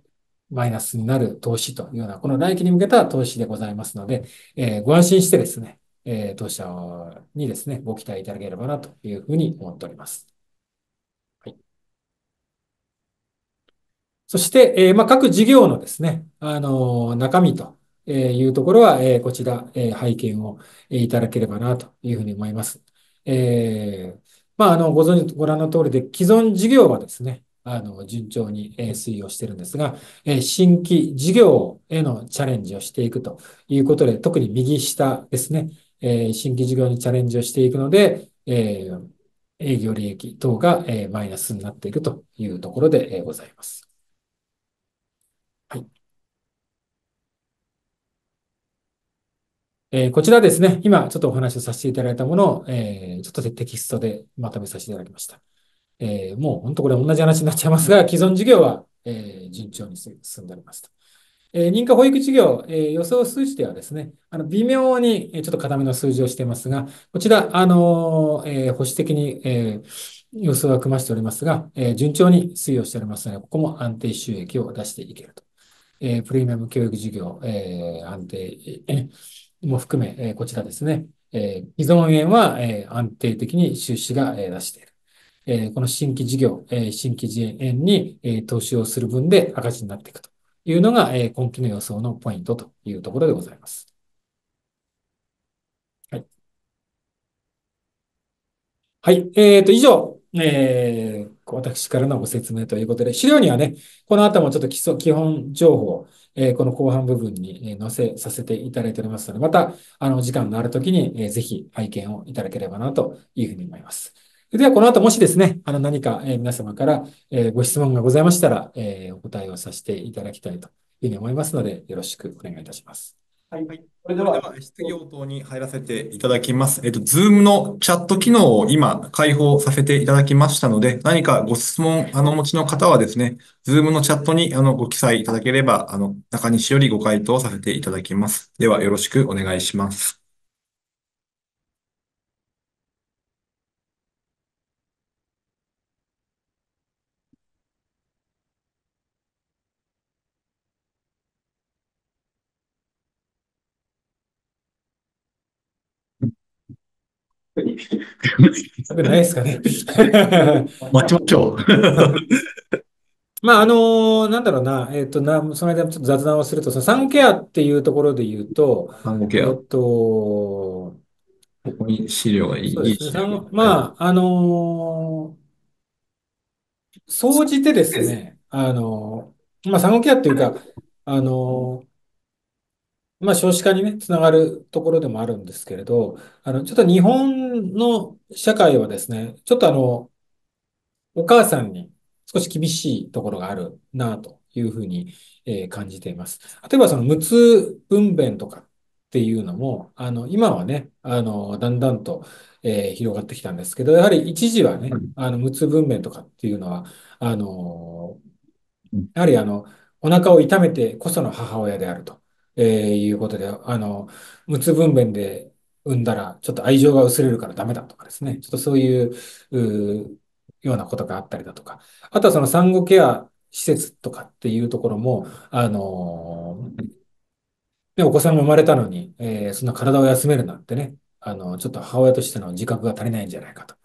マイナスになる投資というような、この来期に向けた投資でございますので、えご安心してですね、え当社にですね、ご期待いただければなというふうに思っております。はい。そして、えーまあ、各事業のですね、あのー中身というところは、えーこちら、えー拝見をいただければなというふうに思います。えーまあ、あの、ご存知、ご覧の通りで、既存事業はですね、あの、順調にえ推移をしているんですが、え新規事業へのチャレンジをしていくということで、特に右下ですね、え新規事業にチャレンジをしていくので、え営業利益等が、え、マイナスになっているというところで、え、ございます。はい。えー、こちらですね、今ちょっとお話をさせていただいたものを、えー、ちょっとテキストでまとめさせていただきました。えー、もう本当これ同じ話になっちゃいますが、既存事業は、えー、順調に進んでおりますと。えー、認可保育事業、えー、予想数字ではですね、あの微妙にちょっと固めの数字をしていますが、こちら、あのえー、保守的に、えー、予想は組ましておりますが、えー、順調に推移をしておりますので、ここも安定収益を出していけると。えー、プレミアム教育事業、えー、安定、えー、も含め、えー、こちらですね、えー、既存円は、えー、安定的に収支が、えー、出している。えー、この新規事業、えー、新規事円に、えー、投資をする分で赤字になっていくというのが、えー、今期の予想のポイントというところでございます。はい。はい。えっ、ー、と、以上、えー、私からのご説明ということで、資料にはね、この後もちょっと基礎、基本情報、えー、この後半部分に載せさせていただいておりますので、また、あの、時間のあるときに、えー、ぜひ拝見をいただければなというふうに思います。では、この後もしですね、あの何か、え皆様から、えご質問がございましたら、えお答えをさせていただきたいというふうに思いますので、よろしくお願いいたします。はい。それでは、質疑応答に入らせていただきます。えっと、Zoom のチャット機能を今開放させていただきましたので、何かご質問、あの、お持ちの方はですね、Zoom のチャットに、あの、ご記載いただければ、あの、中西よりご回答させていただきます。では、よろしくお願いします。ないですかね。待ちましょう。まあ、あのー、なんだろうな、えっ、ー、と、な、その間ちょっと雑談をすると、その産後ケアっていうところで言うと、産後ケア。えっ、と、ここに資料がいい。そうですね。まあ、あのー、総じてですね、あのまあ、産後ケアっていうか、あのまあ、少子化にね、つながるところでもあるんですけれど、あの、ちょっと日本の社会はですね、ちょっとあの、お母さんに少し厳しいところがあるなというふうに、えー、感じています。例えばその無痛分娩とかっていうのも、あの、今はね、あの、だんだんと、えー、広がってきたんですけど、やはり一時はね、あの、無痛分娩とかっていうのは、あの、やはりあの、お腹を痛めてこその母親であると。えー、いうことで、あの、無痛分娩で産んだら、ちょっと愛情が薄れるからダメだとかですね。ちょっとそういう、うようなことがあったりだとか。あとはその産後ケア施設とかっていうところも、あのー、お子さんが生まれたのに、えー、そんな体を休めるなんてね、あの、ちょっと母親としての自覚が足りないんじゃないかと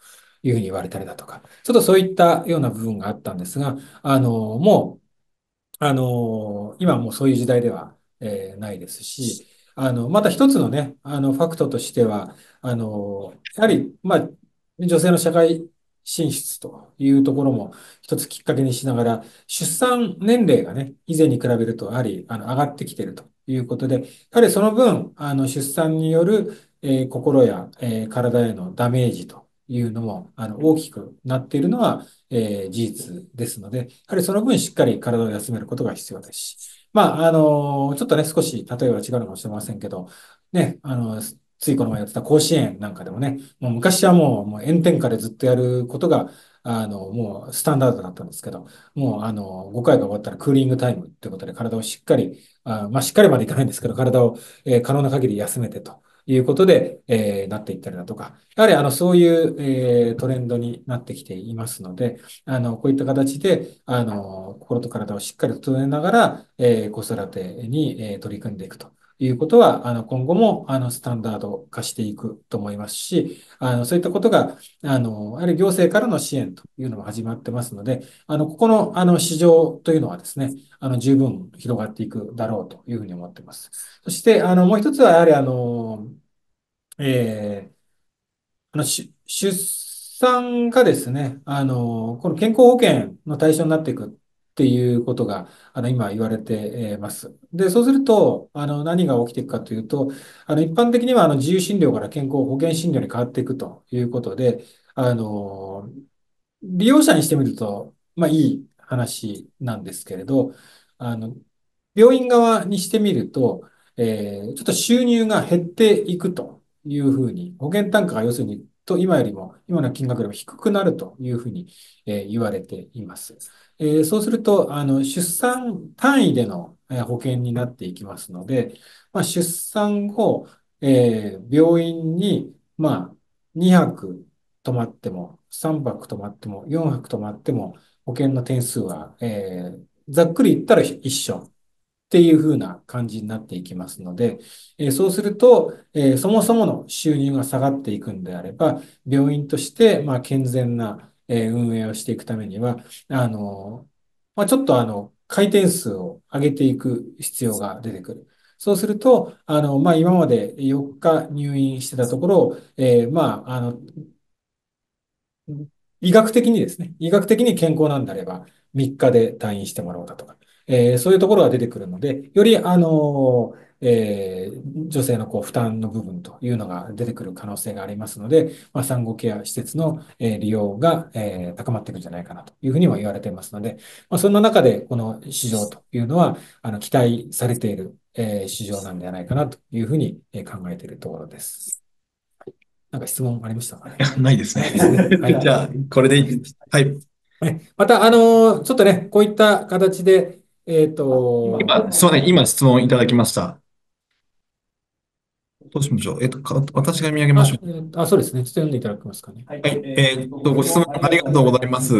いうふうに言われたりだとか、ちょっとそういったような部分があったんですが、あの、もう、あの今もうそういう時代ではえー、ないですし、あの、また一つのね、あの、ファクトとしては、あの、やはり、まあ、女性の社会進出というところも一つきっかけにしながら、出産年齢がね、以前に比べると、やはり、あの、上がってきてるということで、やはりその分、あの、出産による、えー、心や、えー、体へのダメージというのも、あの、大きくなっているのは、えー、事実ですので、やはりその分しっかり体を休めることが必要ですし、まあ、あの、ちょっとね、少し例えば違うのかもしれませんけど、ね、あの、ついこの前やってた甲子園なんかでもね、もう昔はもう、もう炎天下でずっとやることが、あの、もうスタンダードだったんですけど、もう、あの、5回が終わったらクーリングタイムってことで体をしっかり、あまあ、しっかりまでいかないんですけど、体を、えー、可能な限り休めてと。いうことで、えー、なっていったりだとか、やはりあのそういう、えー、トレンドになってきていますので、あのこういった形であの心と体をしっかり整えながら、えー、子育てに、えー、取り組んでいくと。いうことは、あの、今後も、あの、スタンダード化していくと思いますし、あの、そういったことが、あの、やはり行政からの支援というのも始まってますので、あの、ここの、あの、市場というのはですね、あの、十分広がっていくだろうというふうに思っています。そして、あの、もう一つは、やはり、あの、えー、あの、出産がですね、あの、この健康保険の対象になっていくっていうことが、あの、今言われてます。で、そうすると、あの、何が起きていくかというと、あの、一般的には、あの、自由診療から健康保険診療に変わっていくということで、あの、利用者にしてみると、まあ、いい話なんですけれど、あの、病院側にしてみると、えー、ちょっと収入が減っていくというふうに、保険単価が要するに、と今よりも、今の金額よりも低くなるというふうに、えー、言われています。えー、そうすると、あの、出産単位での保険になっていきますので、まあ、出産後、えー、病院に、まあ、2泊泊まっても、3泊泊まっても、4泊泊まっても、保険の点数は、えー、ざっくり言ったら一緒っていう風な感じになっていきますので、えー、そうすると、えー、そもそもの収入が下がっていくんであれば、病院として、まあ、健全な、え、運営をしていくためには、あの、まあ、ちょっとあの、回転数を上げていく必要が出てくる。そうすると、あの、まあ、今まで4日入院してたところ、えー、まあ、あの、医学的にですね、医学的に健康なんであれば、3日で退院してもらおうだとか、えー、そういうところが出てくるので、より、あのえー、女性のこう負担の部分というのが出てくる可能性がありますので、まあ、産後ケア施設の、えー、利用が、えー、高まっていくんじゃないかなというふうにも言われていますので、まあ、そんな中でこの市場というのは、あの期待されている、えー、市場なんではないかなというふうに考えているところです。なんか質問ありましたかね？ないですね。はい、じゃあ、これでいい。はい。また、あの、ちょっとね、こういった形で、えっ、ー、と。今、すみません。今質問いただきました。どうしましょう。えっと、私が見上げましょう。あ、そうですね。ちょっと読んでいただけますかね。はい。えっと、ご質問ありがとうございます。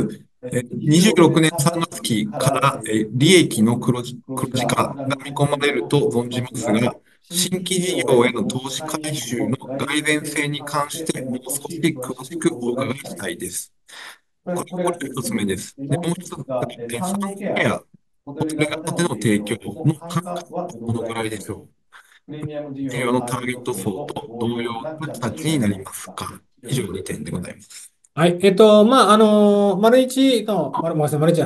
26年3月期から利益の黒字黒字化が見込まれると存じますが、新規事業への投資回収の蓋然性に関してもう少し詳しくお伺いしたいです。これが一つ目です。で、もう一つ、産後ケア、ホテル型での提供の価格はどのぐらいでしょう？事業のターゲット層と同様な形になりますか？以上2点でございます。はい。えっと、まあ、あの、丸一の、丸、丸、丸一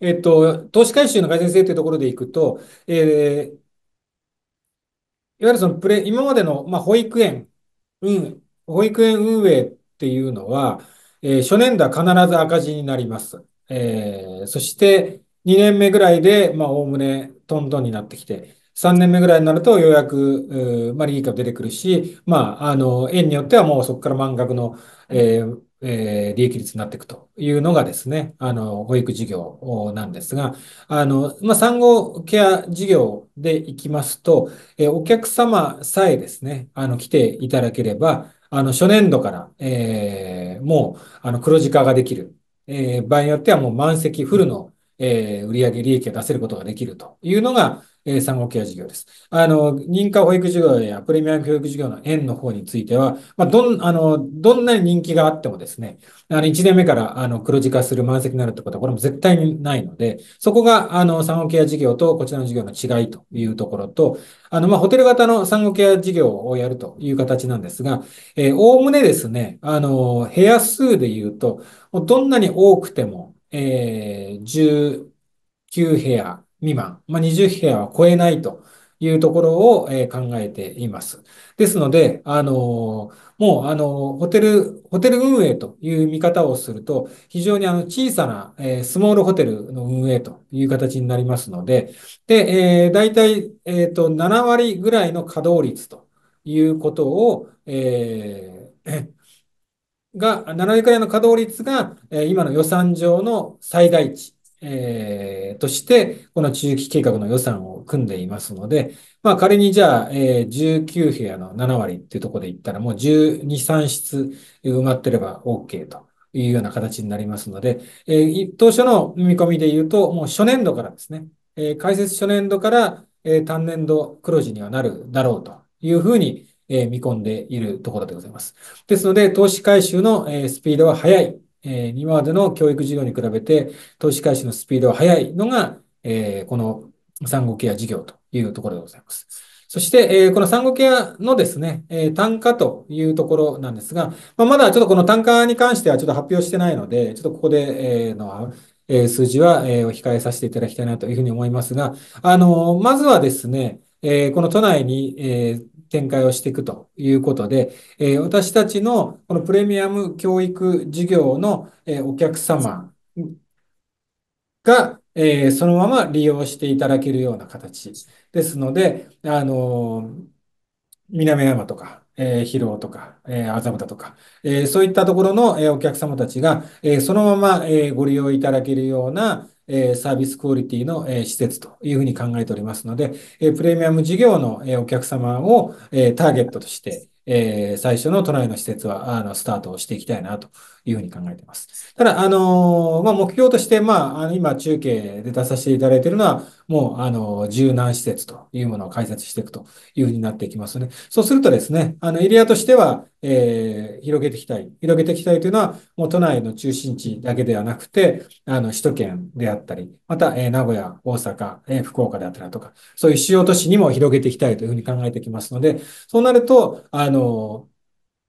えっと、投資回収の改善性というところでいくと、えー、いわゆるそのプレ、今までの、まあ、保育園、うん、保育園運営っていうのは、えー、初年度は必ず赤字になります。えー、そして、2年目ぐらいで、まあ、おおむねトントンになってきて、3年目ぐらいになるとようやく、まあ、利益が出てくるし、まあ、あの、園によってはもうそこから満額の、えーえー、利益率になっていくというのがですね、あの、保育事業なんですが、あの、まあ、産後ケア事業でいきますと、えー、お客様さえですね、あの、来ていただければ、あの、初年度から、えー、もう、あの、黒字化ができる。えー、場合によってはもう満席フルの、えー、売上利益を出せることができるというのが、えー、産後ケア事業です。あの、認可保育事業やプレミアム教育事業の園の方については、まあ、どん、あの、どんなに人気があってもですね、あの、1年目から、あの、黒字化する満席になるってことは、これも絶対にないので、そこが、あの、産後ケア事業とこちらの事業の違いというところと、あの、まあ、ホテル型の産後ケア事業をやるという形なんですが、えー、おおむねですね、あの、部屋数で言うと、どんなに多くても、えー、19部屋、未満、まあ、20部屋は超えないというところを、え考えています。ですので、あのもう、あのホテル、ホテル運営という見方をすると、非常にあの小さな、えスモールホテルの運営という形になりますので、で、えー、大体、えっ、ー、と、7割ぐらいの稼働率ということを、えー、が、7割くらいの稼働率が、え今の予算上の最大値えー、として、この中期計画の予算を組んでいますので、まあ仮にじゃあ、えー、19部屋の7割っていうところで言ったら、もう12、3室埋まってれば OK というような形になりますので、えー、当初の見込みで言うと、もう初年度からですね、えー、開設初年度から、えー、単年度黒字にはなるだろうというふうに、えー、見込んでいるところでございます。ですので、投資回収の、えー、スピードは速いえ、今までの教育事業に比べて投資開始のスピードが速いのが、え、この産後ケア事業というところでございます。そして、えー、この産後ケアのですね、え、単価というところなんですが、ま、まだちょっとこの単価に関してはちょっと発表してないので、ちょっとここで、えー、のえ数字は、えお控えさせていただきたいなというふうに思いますが、あの、まずはですね、えこの都内に、え展開をしていくということで、え私たちのこのプレミアム教育事業の、えお客様が、えそのまま利用していただけるような形ですので、あの、南山とか、えー、広尾とか、えー、麻布だとか、えー、そういったところの、えー、お客様たちが、えー、そのまま、えー、ご利用いただけるような、え、サービスクオリティの、え、施設というふうに考えておりますので、え、プレミアム事業の、え、お客様を、え、ターゲットとして、えー、最初の都内の施設は、あの、スタートをしていきたいなというふうに考えています。ただ、あのー、まあ、目標として、まあ、あの、今、中継で出させていただいているのは、もう、あの、柔軟施設というものを開設していくというふうになっていきますね。そうするとですね、あの、エリアとしては、えー、広げていきたい。広げていきたいというのは、もう都内の中心地だけではなくて、あの、首都圏であったり、また、えー、名古屋、大阪、えー、福岡であったりとか、そういう主要都市にも広げていきたいというふうに考えてきますので、そうなると、あの、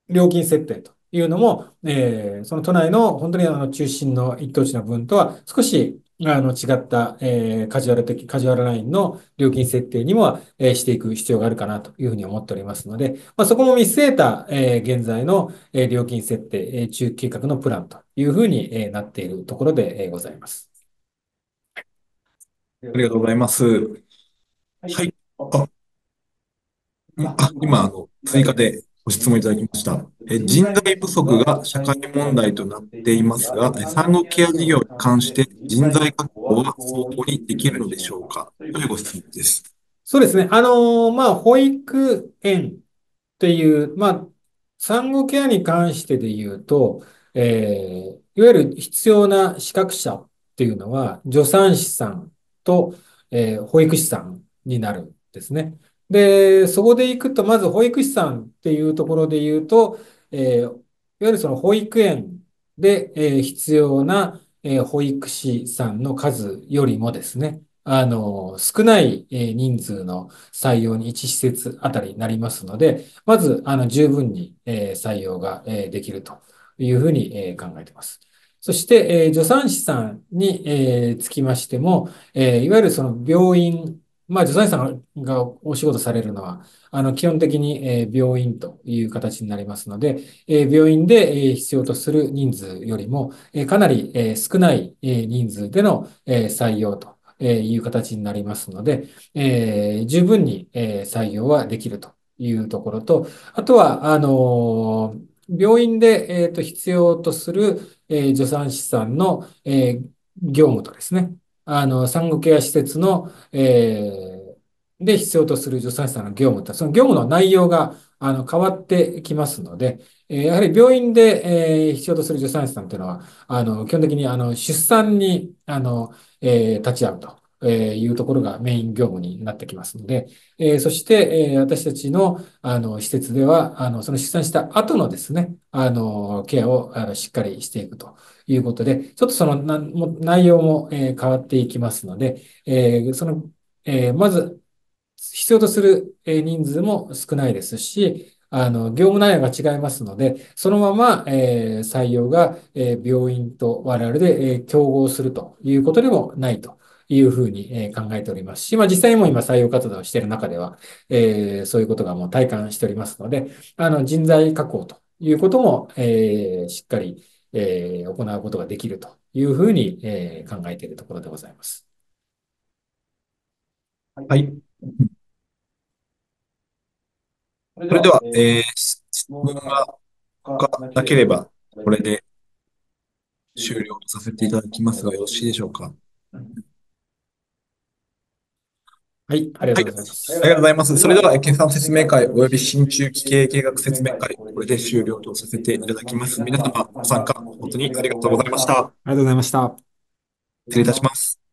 料金設定というのも、えー、その都内の本当にあの中心の一等地の分とは少しあの違った、えー、カジュアル的、カジュアルラインの料金設定にも、えー、していく必要があるかなというふうに思っておりますので、まあ、そこも見据えた、えー、現在の、えー、料金設定、えー、中期計画のプランというふうに、えー、なっているところで、えー、ございます。ありがとうございます。はい。あ、あ今、あの、追加でご質問いただきました。え人材不足が社会問題となっていますが、産後ケア事業に関して人材確保は相当にできるのでしょうか？というご質問です。そうですね。あのー、まあ、保育園っていう、まあ、産後ケアに関してで言うと、えー、いわゆる必要な資格者っていうのは、助産師さんと、えー、保育士さんになるんですね。で、そこで行くと、まず保育士さんっていうところで言うと、えー、いわゆるその保育園で、えー、必要な、えー、保育士さんの数よりもですね、あの、少ない、えー、人数の採用に1施設あたりになりますので、まず、あの、十分に、えー、採用が、えー、できるというふうに、えー、考えています。そして、えー、助産師さんに、えー、つきましても、えー、いわゆるその病院まあ、助産師さんがお仕事されるのは、あの、基本的に、え病院という形になりますので、え病院で、え必要とする人数よりも、えかなり、え少ない、え人数での、え採用という形になりますので、え十分に、え採用はできるというところと、あとは、あの病院で、えー、と必要とする、え助産師さんの、え業務とですね、あの、産後ケア施設の、えー、で必要とする助産師さんの業務と、その業務の内容が、あの、変わってきますので、えー、やはり病院で、えー、必要とする助産師さんというのは、あの、基本的に、あの、出産に、あの、えー、立ち会うと。えいうところがメイン業務になってきますので、えそして、え私たちのあの施設では、あのその出産した後のですね、あのケアをあのしっかりしていくということで、ちょっとその内容も、変わっていきますので、その、まず必要とする人数も少ないですし、あの、業務内容が違いますので、そのまま、えー、採用が、えー、病院と我々で、えー、競合するということでもないというふうに考えておりますし、まあ実際にも今採用活動をしている中では、え、そういうことがもう体感しておりますので、あの人材確保ということも、え、しっかり、えー、行うことができるというふうに、えー、考えているところでございます。はい。それでは、えー、質問がなければ、これで終了とさせていただきますが、よろしいでしょうか？はい、ありがとうございます。はい、ありがとうございます。それでは、決算説明会及び新中期経営計画説明会、これで終了とさせていただきます。皆様、ご参加、本当にありがとうございました。ありがとうございました。失礼いたします。